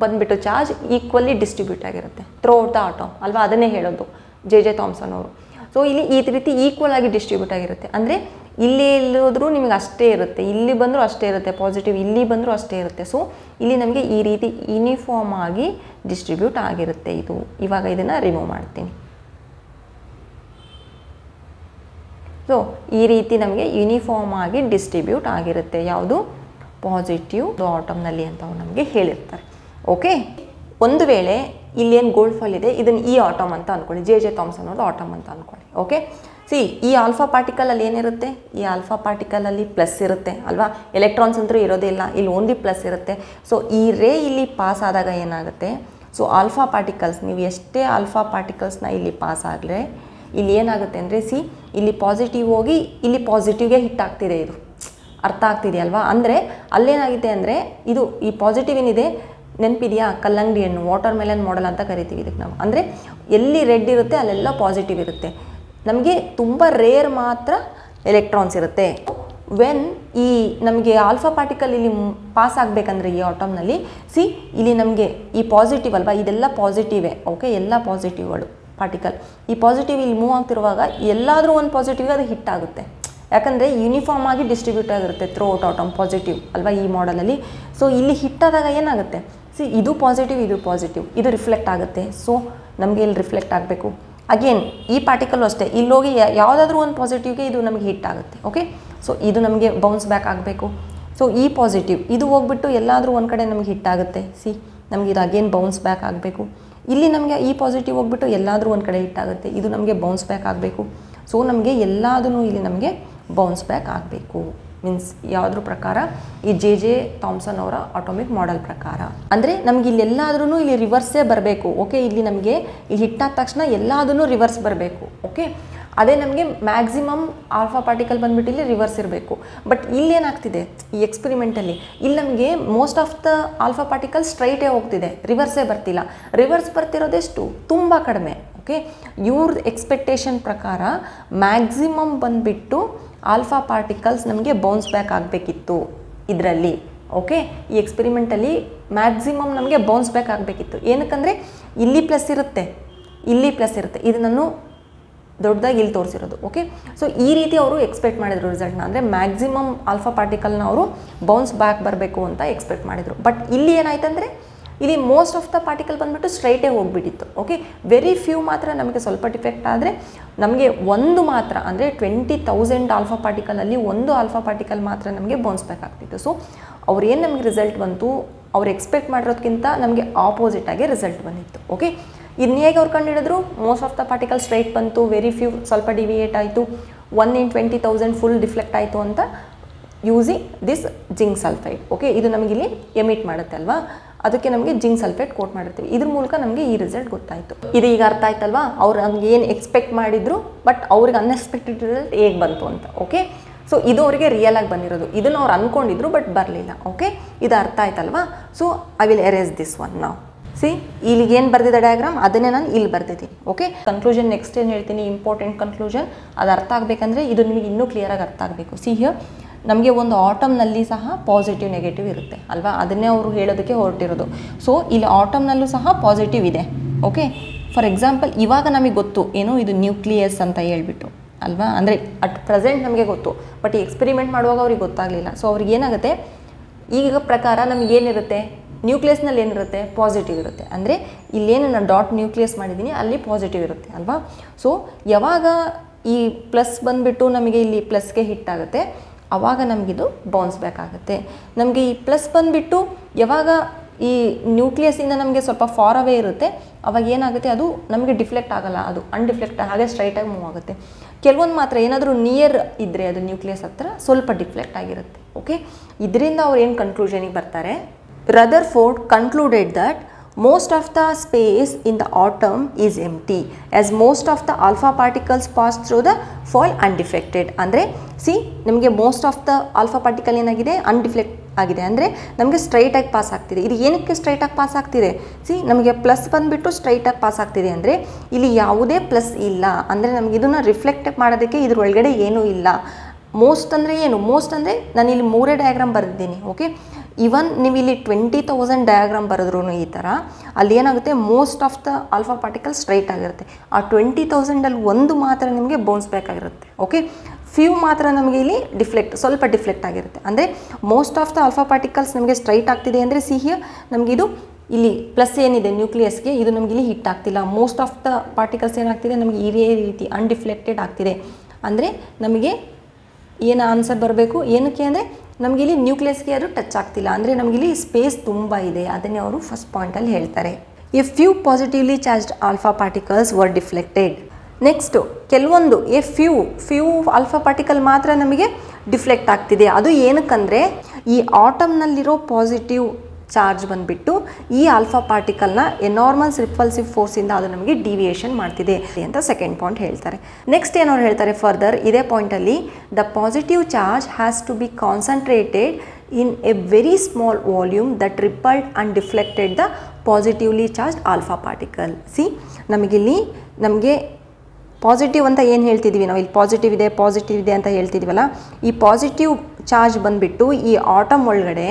ಬಂದ್ಬಿಟ್ಟು ಚಾರ್ಜ್ ಈಕ್ವಲಿ ಡಿಸ್ಟ್ರಿಬ್ಯೂಟ್ ಆಗಿರುತ್ತೆ ಥ್ರೋ ಔಟ್ ದ ಆಟಮ್ ಅಲ್ವಾ? ಅದನ್ನೇ ಹೇಳೋದು ಜೆ ಜೆ ಥಾಮ್ಸನ್ ಅವರು. ಸೊ ಇಲ್ಲಿ ಈ ರೀತಿ ಈಕ್ವಲ್ ಆಗಿ ಡಿಸ್ಟ್ರಿಬ್ಯೂಟ್ ಆಗಿರುತ್ತೆ. ಅಂದರೆ, ಇಲ್ಲಿ ಇಲ್ಲೋದ್ರೂ ನಿಮಗೆ ಅಷ್ಟೇ ಇರುತ್ತೆ. ಇಲ್ಲಿ ಬಂದರೂ ಅಷ್ಟೇ ಇರುತ್ತೆ. ಪಾಸಿಟಿವ್ ಇಲ್ಲಿ ಬಂದರೂ ಅಷ್ಟೇ ಇರುತ್ತೆ. ಸೊ ಇಲ್ಲಿ ನಮಗೆ ಈ ರೀತಿ ಯೂನಿಫಾರ್ಮ್ ಆಗಿ ಡಿಸ್ಟ್ರಿಬ್ಯೂಟ್ ಆಗಿರುತ್ತೆ ಇದು. ಇವಾಗ ಇದನ್ನು ರಿಮೂವ್ ಮಾಡ್ತೀನಿ. ಸೊ ಈ ರೀತಿ ನಮಗೆ ಯೂನಿಫಾರ್ಮ್ ಆಗಿ ಡಿಸ್ಟ್ರಿಬ್ಯೂಟ್ ಆಗಿರುತ್ತೆ. ಯಾವುದು? ಪಾಸಿಟಿವ್ ಆಟಮ್ನಲ್ಲಿ ಅಂತ ಅವ್ರು ನಮಗೆ ಹೇಳಿರ್ತಾರೆ. ಓಕೆ ಒಂದು ವೇಳೆ ಇಲ್ಲೇನು ಗೋಲ್ಡ್ ಫಾಲ್ ಇದೆ, ಇದನ್ನು ಈ ಆಟಮ್ ಅಂತ ಅಂದ್ಕೊಳ್ಳಿ ಜೆ ಜೆ ಥಾಮ್ಸ್ ಅನ್ನೋದು ಆಟಮ್ ಅಂತ ಅಂದ್ಕೊಳ್ಳಿ ಓಕೆ ಸಿ ಈ ಆಲ್ಫಾ ಪಾರ್ಟಿಕಲಲ್ಲಿ ಏನಿರುತ್ತೆ? ಈ ಆಲ್ಫಾ ಪಾರ್ಟಿಕಲಲ್ಲಿ ಪ್ಲಸ್ ಇರುತ್ತೆ ಅಲ್ವಾ? ಎಲೆಕ್ಟ್ರಾನ್ಸ್ ಅಂತೂ ಇರೋದೇ ಇಲ್ಲ. ಇಲ್ಲಿ ಓನ್ಲಿ ಪ್ಲಸ್ ಇರುತ್ತೆ. ಸೊ ಈ ರೇ ಇಲ್ಲಿ ಪಾಸ್ ಆದಾಗ ಏನಾಗುತ್ತೆ? ಸೊ ಆಲ್ಫಾ ಪಾರ್ಟಿಕಲ್ಸ್ ನೀವು ಎಷ್ಟೇ ಆಲ್ಫಾ ಪಾರ್ಟಿಕಲ್ಸ್ನ ಇಲ್ಲಿ ಪಾಸ್ ಆಗಲೇ, ಇಲ್ಲಿ ಏನಾಗುತ್ತೆ ಅಂದರೆ ಸಿ ಇಲ್ಲಿ ಪಾಸಿಟಿವ್ ಹೋಗಿ ಇಲ್ಲಿ ಪಾಸಿಟಿವ್ಗೆ ಹಿಟ್ ಆಗ್ತಿದೆ ಇದು. ಅರ್ಥ ಆಗ್ತಿದೆ ಅಲ್ವಾ? ಅಂದರೆ ಅಲ್ಲೇನಾಗಿದೆ ಅಂದರೆ ಇದು ಈ ಪಾಸಿಟಿವ್ ಏನಿದೆ? ನೆನಪಿದೆಯಾ? ಕಲ್ಲಂಗಡಿ ಹಣ್ಣು ವಾಟರ್ ಮೆಲನ್ ಮಾಡೆಲ್ ಅಂತ ಕರಿತೀವಿ ಇದಕ್ಕೆ ನಾವು. ಅಂದರೆ ಎಲ್ಲಿ ರೆಡ್ ಇರುತ್ತೆ, ಅಲ್ಲೆಲ್ಲ ಪಾಸಿಟಿವ್ ಇರುತ್ತೆ. ನಮಗೆ ತುಂಬ ರೇರ್ ಮಾತ್ರ ಎಲೆಕ್ಟ್ರಾನ್ಸ್ ಇರುತ್ತೆ. ವೆನ್ ಈ ನಮಗೆ ಆಲ್ಫಾ ಪಾರ್ಟಿಕಲ್ ಇಲ್ಲಿ ಪಾಸ್ ಆಗಬೇಕಂದ್ರೆ ಈ ಆಟಮ್ನಲ್ಲಿ ಸಿ ಇಲ್ಲಿ ನಮಗೆ ಈ ಪಾಸಿಟಿವ್ ಅಲ್ವಾ? ಇದೆಲ್ಲ ಪಾಸಿಟಿವೇ ಓಕೆ ಎಲ್ಲ ಪಾಸಿಟಿವ್ಗಳು ಪಾರ್ಟಿಕಲ್ ಈ ಪಾಸಿಟಿವ್ ಇಲ್ಲಿ ಮೂವ್ ಆಗ್ತಿರುವಾಗ ಎಲ್ಲಾದರೂ ಒಂದು ಪಾಸಿಟಿವ್ ಅದು ಹಿಟ್ ಆಗುತ್ತೆ. ಯಾಕಂದರೆ ಯೂನಿಫಾರ್ಮ್ ಆಗಿ ಡಿಸ್ಟ್ರಿಬ್ಯೂಟ್ ಆಗಿರುತ್ತೆ ಥ್ರೋ ಔಟ್ ಆಟಮ್ ಪಾಸಿಟಿವ್ ಅಲ್ವಾ ಈ ಮಾಡಲಲ್ಲಿ ಸೊ ಇಲ್ಲಿ ಹಿಟ್ಟಾದಾಗ ಏನಾಗುತ್ತೆ? ಸಿ ಇದು ಪಾಸಿಟಿವ್ ಇದು ಪಾಸಿಟಿವ್ ಇದು ರಿಫ್ಲೆಕ್ಟ್ ಆಗುತ್ತೆ. ಸೊ ನಮಗೆ ಇಲ್ಲಿ ರಿಫ್ಲೆಕ್ಟ್ ಆಗಬೇಕು. ಅಗೇನ್ ಈ ಪಾರ್ಟಿಕಲ್ ಅಷ್ಟೇ. ಇಲ್ಲೋಗಿ ಯಾವುದಾದ್ರೂ ಒಂದು ಪಾಸಿಟಿವ್ಗೆ ಇದು ನಮಗೆ ಹಿಟ್ ಆಗುತ್ತೆ ಓಕೆ ಸೊ ಇದು ನಮಗೆ ಬೌನ್ಸ್ ಬ್ಯಾಕ್ ಆಗಬೇಕು. ಸೊ ಈ ಪಾಸಿಟಿವ್ ಇದು ಹೋಗ್ಬಿಟ್ಟು ಎಲ್ಲಾದರೂ ಒಂದು ಕಡೆ ನಮಗೆ ಹಿಟ್ ಆಗುತ್ತೆ. ಸಿ ನಮಗೆ ಇದು ಅಗೇನ್ ಬೌನ್ಸ್ ಬ್ಯಾಕ್ ಆಗಬೇಕು. ಇಲ್ಲಿ ನಮಗೆ ಈ ಪಾಸಿಟಿವ್ ಹೋಗ್ಬಿಟ್ಟು ಎಲ್ಲಾದರೂ ಒಂದು ಕಡೆ ಹಿಟ್ಟಾಗುತ್ತೆ ಇದು ನಮಗೆ ಬೌನ್ಸ್ ಬ್ಯಾಕ್ ಆಗಬೇಕು. ಸೊ ನಮಗೆ ಎಲ್ಲದೂ ಇಲ್ಲಿ ನಮಗೆ ಬೌನ್ಸ್ ಬ್ಯಾಕ್ ಆಗಬೇಕು. ಮೀನ್ಸ್ ಯಾವುದ್ರ ಪ್ರಕಾರ ಈ ಜೆ ಜೆ ಥಾಮ್ಸನ್ ಅವರ ಆಟೋಮಿಕ್ ಮಾಡೆಲ್ ಪ್ರಕಾರ. ಅಂದರೆ ನಮ್ಗೆ ಇಲ್ಲಿ ಎಲ್ಲಾದ್ರೂ ಇಲ್ಲಿ ರಿವರ್ಸೇ ಬರಬೇಕು. ಓಕೆ ಇಲ್ಲಿ ನಮಗೆ ಇಲ್ಲಿ ಹಿಟ್ಟಾದ ತಕ್ಷಣ ಎಲ್ಲದೂ ರಿವರ್ಸ್ ಬರಬೇಕು. ಓಕೆ ಅದೇ ನಮಗೆ ಮ್ಯಾಕ್ಸಿಮಮ್ ಆಲ್ಫಾ ಪಾರ್ಟಿಕಲ್ ಬಂದ್ಬಿಟ್ಟು ಇಲ್ಲಿ ರಿವರ್ಸ್ ಇರಬೇಕು. ಬಟ್ ಇಲ್ಲಿ ಏನಾಗ್ತಿದೆ? ಈ ಎಕ್ಸ್ಪೆರಿಮೆಂಟಲ್ಲಿ ಇಲ್ಲಿ ನಮಗೆ most of the alpha particle ಸ್ಟ್ರೈಟೇ ಹೋಗ್ತಿದೆ. ರಿವರ್ಸೇ ಬರ್ತಿಲ್ಲ. ರಿವರ್ಸ್ ಬರ್ತಿರೋದೆಷ್ಟು ತುಂಬ ಕಡಿಮೆ. ಓಕೆ ಇವ್ರ ಎಕ್ಸ್ಪೆಕ್ಟೇಷನ್ ಪ್ರಕಾರ ಮ್ಯಾಕ್ಸಿಮಮ್ ಬಂದುಬಿಟ್ಟು ಆಲ್ಫಾ ಪಾರ್ಟಿಕಲ್ಸ್ ನಮಗೆ ಬೌನ್ಸ್ ಬ್ಯಾಕ್ ಆಗಬೇಕಿತ್ತು ಇದರಲ್ಲಿ. ಓಕೆ ಈ ಎಕ್ಸ್ಪೆರಿಮೆಂಟಲ್ಲಿ ಮ್ಯಾಕ್ಸಿಮಮ್ ನಮಗೆ ಬೌನ್ಸ್ ಬ್ಯಾಕ್ ಆಗಬೇಕಿತ್ತು. ಏನಕ್ಕಂದರೆ, ಇಲ್ಲಿ ಪ್ಲಸ್ ಇರುತ್ತೆ. ಇಲ್ಲಿ ಪ್ಲಸ್ ಇರುತ್ತೆ. ಇದು ನಾನು ದೊಡ್ಡದಾಗಿ ಇಲ್ಲಿ ತೋರಿಸಿರೋದು ಓಕೆ ಸೊ ಈ ರೀತಿ ಅವರು ಎಕ್ಸ್ಪೆಕ್ಟ್ ಮಾಡಿದರು ರಿಸಲ್ಟ್ನ ಅಂದರೆ ಮ್ಯಾಕ್ಸಿಮಮ್ ಆಲ್ಫಾ ಪಾರ್ಟಿಕಲ್ನ ಅವರು ಬೌನ್ಸ್ ಬ್ಯಾಕ್ ಬರಬೇಕು ಅಂತ ಎಕ್ಸ್ಪೆಕ್ಟ್ ಮಾಡಿದರು. ಬಟ್ ಇಲ್ಲಿ ಏನಾಯ್ತಂದರೆ, ಇಲ್ಲಿ ಮೋಸ್ಟ್ ಆಫ್ ದ ಪಾರ್ಟಿಕಲ್ ಬಂದುಬಿಟ್ಟು ಸ್ಟ್ರೈಟೇ ಹೋಗ್ಬಿಟ್ಟಿತ್ತು ಓಕೆ ವೆರಿ ಫ್ಯೂ ಮಾತ್ರ ನಮಗೆ ಸ್ವಲ್ಪ ಡಿಫೆಕ್ಟ್ ಆದರೆ, ನಮಗೆ ಒಂದು ಮಾತ್ರ, ಅಂದರೆ ಟ್ವೆಂಟಿ ತೌಸಂಡ್ ಆಲ್ಫಾ ಪಾರ್ಟಿಕಲಲ್ಲಿ ಒಂದು ಆಲ್ಫಾ ಪಾರ್ಟಿಕಲ್ ಮಾತ್ರ ನಮಗೆ ಬೌನ್ಸ್ ಬ್ಯಾಕ್ ಆಗ್ತಿತ್ತು. ಸೊ ಅವ್ರೇನು ನಮಗೆ ರಿಸಲ್ಟ್ ಬಂತು, ಅವ್ರು ಎಕ್ಸ್ಪೆಕ್ಟ್ ಮಾಡಿರೋದಕ್ಕಿಂತ ನಮಗೆ ಆಪೋಸಿಟ್ ಆಗಿ ರಿಸಲ್ಟ್ ಬಂದಿತ್ತು ಓಕೆ ಇನ್ನು ಹೇಗೆ ಅವ್ರು ಕಂಡುಹಿಡಿದ್ರು most of the particle straight ಬಂತು ವೆರಿ ಫ್ಯೂ ಸ್ವಲ್ಪ ಡಿವಿಯೇಟ್ ಆಯಿತು. One in twenty thousand full deflect ಆಯಿತು ಅಂತ using this zinc sulphide okay ಇದು ನಮಗಿಲ್ಲಿ ಎಮಿಟ್ ಮಾಡುತ್ತೆ ಅಲ್ವಾ? ಅದಕ್ಕೆ ನಮಗೆ ಜಿಂಕ್ ಸಲ್ಫೇಟ್ ಕೋಟ್ ಮಾಡಿರ್ತೀವಿ. ಇದ್ರ ಮೂಲಕ ನಮಗೆ ಈ ರಿಸಲ್ಟ್ ಗೊತ್ತಾಯಿತು. ಇದು ಈಗ ಅರ್ಥ ಆಯ್ತಲ್ವಾ? ಅವ್ರು ನಮ್ಗೆ ಏನು ಎಕ್ಸ್ಪೆಕ್ಟ್ ಮಾಡಿದ್ರು ಬಟ್ ಅವ್ರಿಗೆ ಅನ್ಎಕ್ಸ್ಪೆಕ್ಟೆಡ್ ರಿಸಲ್ಟ್ ಹೇಗೆ ಬಂತು ಅಂತ. ಓಕೆ ಸೊ ಇದು ಅವರಿಗೆ ರಿಯಲ್ ಆಗಿ ಬಂದಿರೋದು. ಇದನ್ನು ಅವ್ರು ಅಂದ್ಕೊಂಡಿದ್ರು ಬಟ್ ಬರಲಿಲ್ಲ. ಓಕೆ ಇದು ಅರ್ಥ ಆಯ್ತಲ್ವಾ? So I will erase this one ನಾವು ಸಿ ಇಲ್ಲಿಗೆ ಏನು ಬರ್ದಿದೆ ಡಯಾಗ್ರಾಮ್ ಅದನ್ನೇ ನಾನು ಇಲ್ಲಿ ಬರ್ದಿದ್ದೀನಿ ಓಕೆ ಕನ್ಕ್ಲೂಷನ್ ನೆಕ್ಸ್ಟ್ ಏನು ಹೇಳ್ತೀನಿ? ಇಂಪಾರ್ಟೆಂಟ್ ಕನ್ಕ್ಲೂಷನ್ ಅದು ಅರ್ಥ ಆಗಬೇಕಂದ್ರೆ ಇದು ನಿಮಗೆ ಇನ್ನೂ ಕ್ಲಿಯರಾಗಿ ಅರ್ಥ ಆಗಬೇಕು. ಸಿ ಹಿಯರ್ ನಮಗೆ ಒಂದು ಆಟಮ್ನಲ್ಲಿ ಸಹ ಪಾಸಿಟಿವ್ ನೆಗೆಟಿವ್ ಇರುತ್ತೆ. ಅಲ್ವಾ? ಅದನ್ನೇ ಅವರು ಹೇಳೋದಕ್ಕೆ ಹೊರಟಿರೋದು. ಸೊ ಇಲ್ಲಿ ಆಟಮ್ನಲ್ಲೂ ಸಹ ಪಾಸಿಟಿವ್ ಇದೆ. ಓಕೆ ಫಾರ್ ಎಕ್ಸಾಂಪಲ್ ಇವಾಗ ನಮಗೆ ಗೊತ್ತು, ಏನು ಇದು ನ್ಯೂಕ್ಲಿಯಸ್ ಅಂತ ಹೇಳ್ಬಿಟ್ಟು. ಅಲ್ವಾ? ಅಂದರೆ ಅಟ್ ಪ್ರೆಸೆಂಟ್ ನಮಗೆ ಗೊತ್ತು. ಬಟ್ ಎಕ್ಸ್ಪೆರಿಮೆಂಟ್ ಮಾಡುವಾಗ ಅವ್ರಿಗೆ ಗೊತ್ತಾಗಲಿಲ್ಲ. ಸೊ ಅವ್ರಿಗೆ ಏನಾಗುತ್ತೆ? ಈಗ ಪ್ರಕಾರ ನಮಗೇನಿರುತ್ತೆ ನ್ಯೂಕ್ಲಿಯಸ್ನಲ್ಲಿ ಏನಿರುತ್ತೆ? ಪಾಸಿಟಿವ್ ಇರುತ್ತೆ. ಅಂದರೆ ಇಲ್ಲೇನು ನಾನು ಡಾಟ್ ನ್ಯೂಕ್ಲಿಯಸ್ ಮಾಡಿದ್ದೀನಿ ಅಲ್ಲಿ ಪಾಸಿಟಿವ್ ಇರುತ್ತೆ ಅಲ್ವಾ? ಸೊ ಯಾವಾಗ ಈ ಪ್ಲಸ್ ಬಂದುಬಿಟ್ಟು ನಮಗೆ ಇಲ್ಲಿ ಪ್ಲಸ್ಗೆ ಹಿಟ್ ಆಗುತ್ತೆ ಆವಾಗ ನಮಗಿದು ಬೌನ್ಸ್ ಬ್ಯಾಕ್ ಆಗುತ್ತೆ. ನಮಗೆ ಈ ಪ್ಲಸ್ ಬಂದುಬಿಟ್ಟು ಯಾವಾಗ ಈ ನ್ಯೂಕ್ಲಿಯಸ್ಸಿಂದ ನಮಗೆ ಸ್ವಲ್ಪ ಫಾರ್ ಅವೇ ಇರುತ್ತೆ, ಅವಾಗ ಏನಾಗುತ್ತೆ? ಅದು ನಮಗೆ ಡಿಫ್ಲೆಕ್ಟ್ ಆಗಲ್ಲ. ಅದು ಅನ್ಡಿಫ್ಲೆಕ್ಟ್ ಹಾಗೆ ಸ್ಟ್ರೈಟಾಗಿ ಮೂವ್ ಆಗುತ್ತೆ. ಕೆಲವೊಂದು ಮಾತ್ರ ಏನಾದರೂ ನಿಯರ್ ಇದ್ದರೆ ಅದು ನ್ಯೂಕ್ಲಿಯಸ್ ಹತ್ರ ಸ್ವಲ್ಪ ಡಿಫ್ಲೆಕ್ಟ್ ಆಗಿರುತ್ತೆ. ಓಕೆ ಇದರಿಂದ ಅವ್ರು ಏನು ಕನ್ಕ್ಲೂಷನಿಗೆ ಬರ್ತಾರೆ? Rutherford concluded that most of the space in the atom is empty, as most of the alpha particles pass through the foil undeflected ಅಂದರೆ ಸಿ ನಿಮಗೆ most of the alpha particle ಏನಾಗಿದೆ? Undeflect ಆಗಿದೆ. ಅಂದರೆ ನಮಗೆ ಸ್ಟ್ರೈಟಾಗಿ ಪಾಸ್ ಆಗ್ತಿದೆ. ಇದು ಏನಕ್ಕೆ ಸ್ಟ್ರೈಟಾಗಿ ಪಾಸ್ ಆಗ್ತಿದೆ? ಸಿ ನಮಗೆ ಪ್ಲಸ್ ಬಂದುಬಿಟ್ಟು ಸ್ಟ್ರೈಟಾಗಿ ಪಾಸ್ ಆಗ್ತಿದೆ ಅಂದರೆ ಇಲ್ಲಿ ಯಾವುದೇ ಪ್ಲಸ್ ಇಲ್ಲ. ಅಂದರೆ ನಮಗೆ ಇದನ್ನು ರಿಫ್ಲೆಕ್ಟ್ ಮಾಡೋದಕ್ಕೆ ಇದ್ರ ಒಳಗಡೆ ಏನೂ ಇಲ್ಲ. ಮೋಸ್ಟ್ ಅಂದರೆ ಏನು? ಮೋಸ್ಟ್ ಅಂದರೆ ನಾನು ಇಲ್ಲಿ ಮೂರೇ ಡಯಾಗ್ರಾಮ್ ಬರೆದಿದ್ದೀನಿ ಓಕೆ ಇವನ್ ನೀವು ಇಲ್ಲಿ ಟ್ವೆಂಟಿ ತೌಸಂಡ್ ಡಯಾಗ್ರಾಮ್ ಬರೆದ್ರೂ ಈ ಥರ ಅಲ್ಲಿ ಏನಾಗುತ್ತೆ most of the alpha particle straight ಆಗಿರುತ್ತೆ. ಆ ಟ್ವೆಂಟಿ ತೌಸಂಡಲ್ಲಿ ಒಂದು ಮಾತ್ರ ನಿಮಗೆ ಬೌನ್ಸ್ ಬ್ಯಾಕ್ ಆಗಿರುತ್ತೆ ಓಕೆ ಫ್ಯೂ ಮಾತ್ರ ನಮಗೆ ಇಲ್ಲಿ ಡಿಫ್ಲೆಕ್ಟ್ ಸ್ವಲ್ಪ ಡಿಫ್ಲೆಕ್ಟ್ ಆಗಿರುತ್ತೆ. ಅಂದರೆ most of the alpha particles ನಮಗೆ ಸ್ಟ್ರೈಟ್ ಆಗ್ತಿದೆ ಅಂದರೆ ಸಿಹಿಯ ನಮಗಿದು ಇಲ್ಲಿ ಪ್ಲಸ್ ಏನಿದೆ ನ್ಯೂಕ್ಲಿಯಸ್ಗೆ ಇದು ನಮಗೆ ಇಲ್ಲಿ ಹಿಟ್ ಆಗ್ತಿಲ್ಲ. ಮೋಸ್ಟ್ ಆಫ್ ದ ಪಾರ್ಟಿಕಲ್ಸ್ ಏನಾಗ್ತಿದೆ, ನಮಗೆ ಈ ರೀತಿ ಅನ್ಡಿಫ್ಲೆಕ್ಟೆಡ್ ಆಗ್ತಿದೆ. ಅಂದರೆ ನಮಗೆ ಏನು ಆನ್ಸರ್ ಬರಬೇಕು? ಏನಕ್ಕೆ ಅಂದರೆ ನಮಗೆ ಇಲ್ಲಿ ನ್ಯೂಕ್ಲಿಯಸ್ಗೆ ಅದು ಟಚ್ ಆಗ್ತಿಲ್ಲ. ಅಂದರೆ ನಮಗಿಲ್ಲಿ ಸ್ಪೇಸ್ ತುಂಬ ಇದೆ. ಅದನ್ನೇ ಅವರು ಫಸ್ಟ್ ಪಾಯಿಂಟಲ್ಲಿ ಹೇಳ್ತಾರೆ. A few positively charged alpha particles were deflected next ಕೆಲವೊಂದು a few few alpha particle ಮಾತ್ರ ನಮಗೆ ಡಿಫ್ಲೆಕ್ಟ್ ಆಗ್ತಿದೆ. ಅದು ಏನಕ್ಕಂದರೆ, ಈ ಆಟಮ್ನಲ್ಲಿರೋ ಪಾಸಿಟಿವ್ ಚಾರ್ಜ್ ಬಂದುಬಿಟ್ಟು ಈ ಆಲ್ಫಾ ಪಾರ್ಟಿಕಲ್ನ ಎನಾರ್ಮಲ್ಸ್ ರಿಪಲ್ಸಿವ್ ಫೋರ್ಸಿಂದ ಅದು ನಮಗೆ ಡಿವಿಯೇಷನ್ ಮಾಡ್ತಿದೆ ಅಂತ ಸೆಕೆಂಡ್ ಪಾಯಿಂಟ್ ಹೇಳ್ತಾರೆ. ನೆಕ್ಸ್ಟ್ ಏನವ್ರು ಹೇಳ್ತಾರೆ ಫರ್ದರ್ ಇದೇ ಪಾಯಿಂಟಲ್ಲಿ the positive charge has to be concentrated in a very small volume that repelled and deflected the positively charge alpha particle see ನಮಗಿಲ್ಲಿ ನಮಗೆ ಪಾಸಿಟಿವ್ ಅಂತ ಏನು ಹೇಳ್ತಿದ್ದೀವಿ ನಾವು? ಇಲ್ಲಿ ಪಾಸಿಟಿವ್ ಇದೆ ಪಾಸಿಟಿವ್ ಇದೆ ಅಂತ ಹೇಳ್ತಿದ್ವಲ್ಲ? ಈ ಪಾಸಿಟಿವ್ ಚಾರ್ಜ್ ಬಂದುಬಿಟ್ಟು ಈ ಆಟಮ್ ಒಳಗಡೆ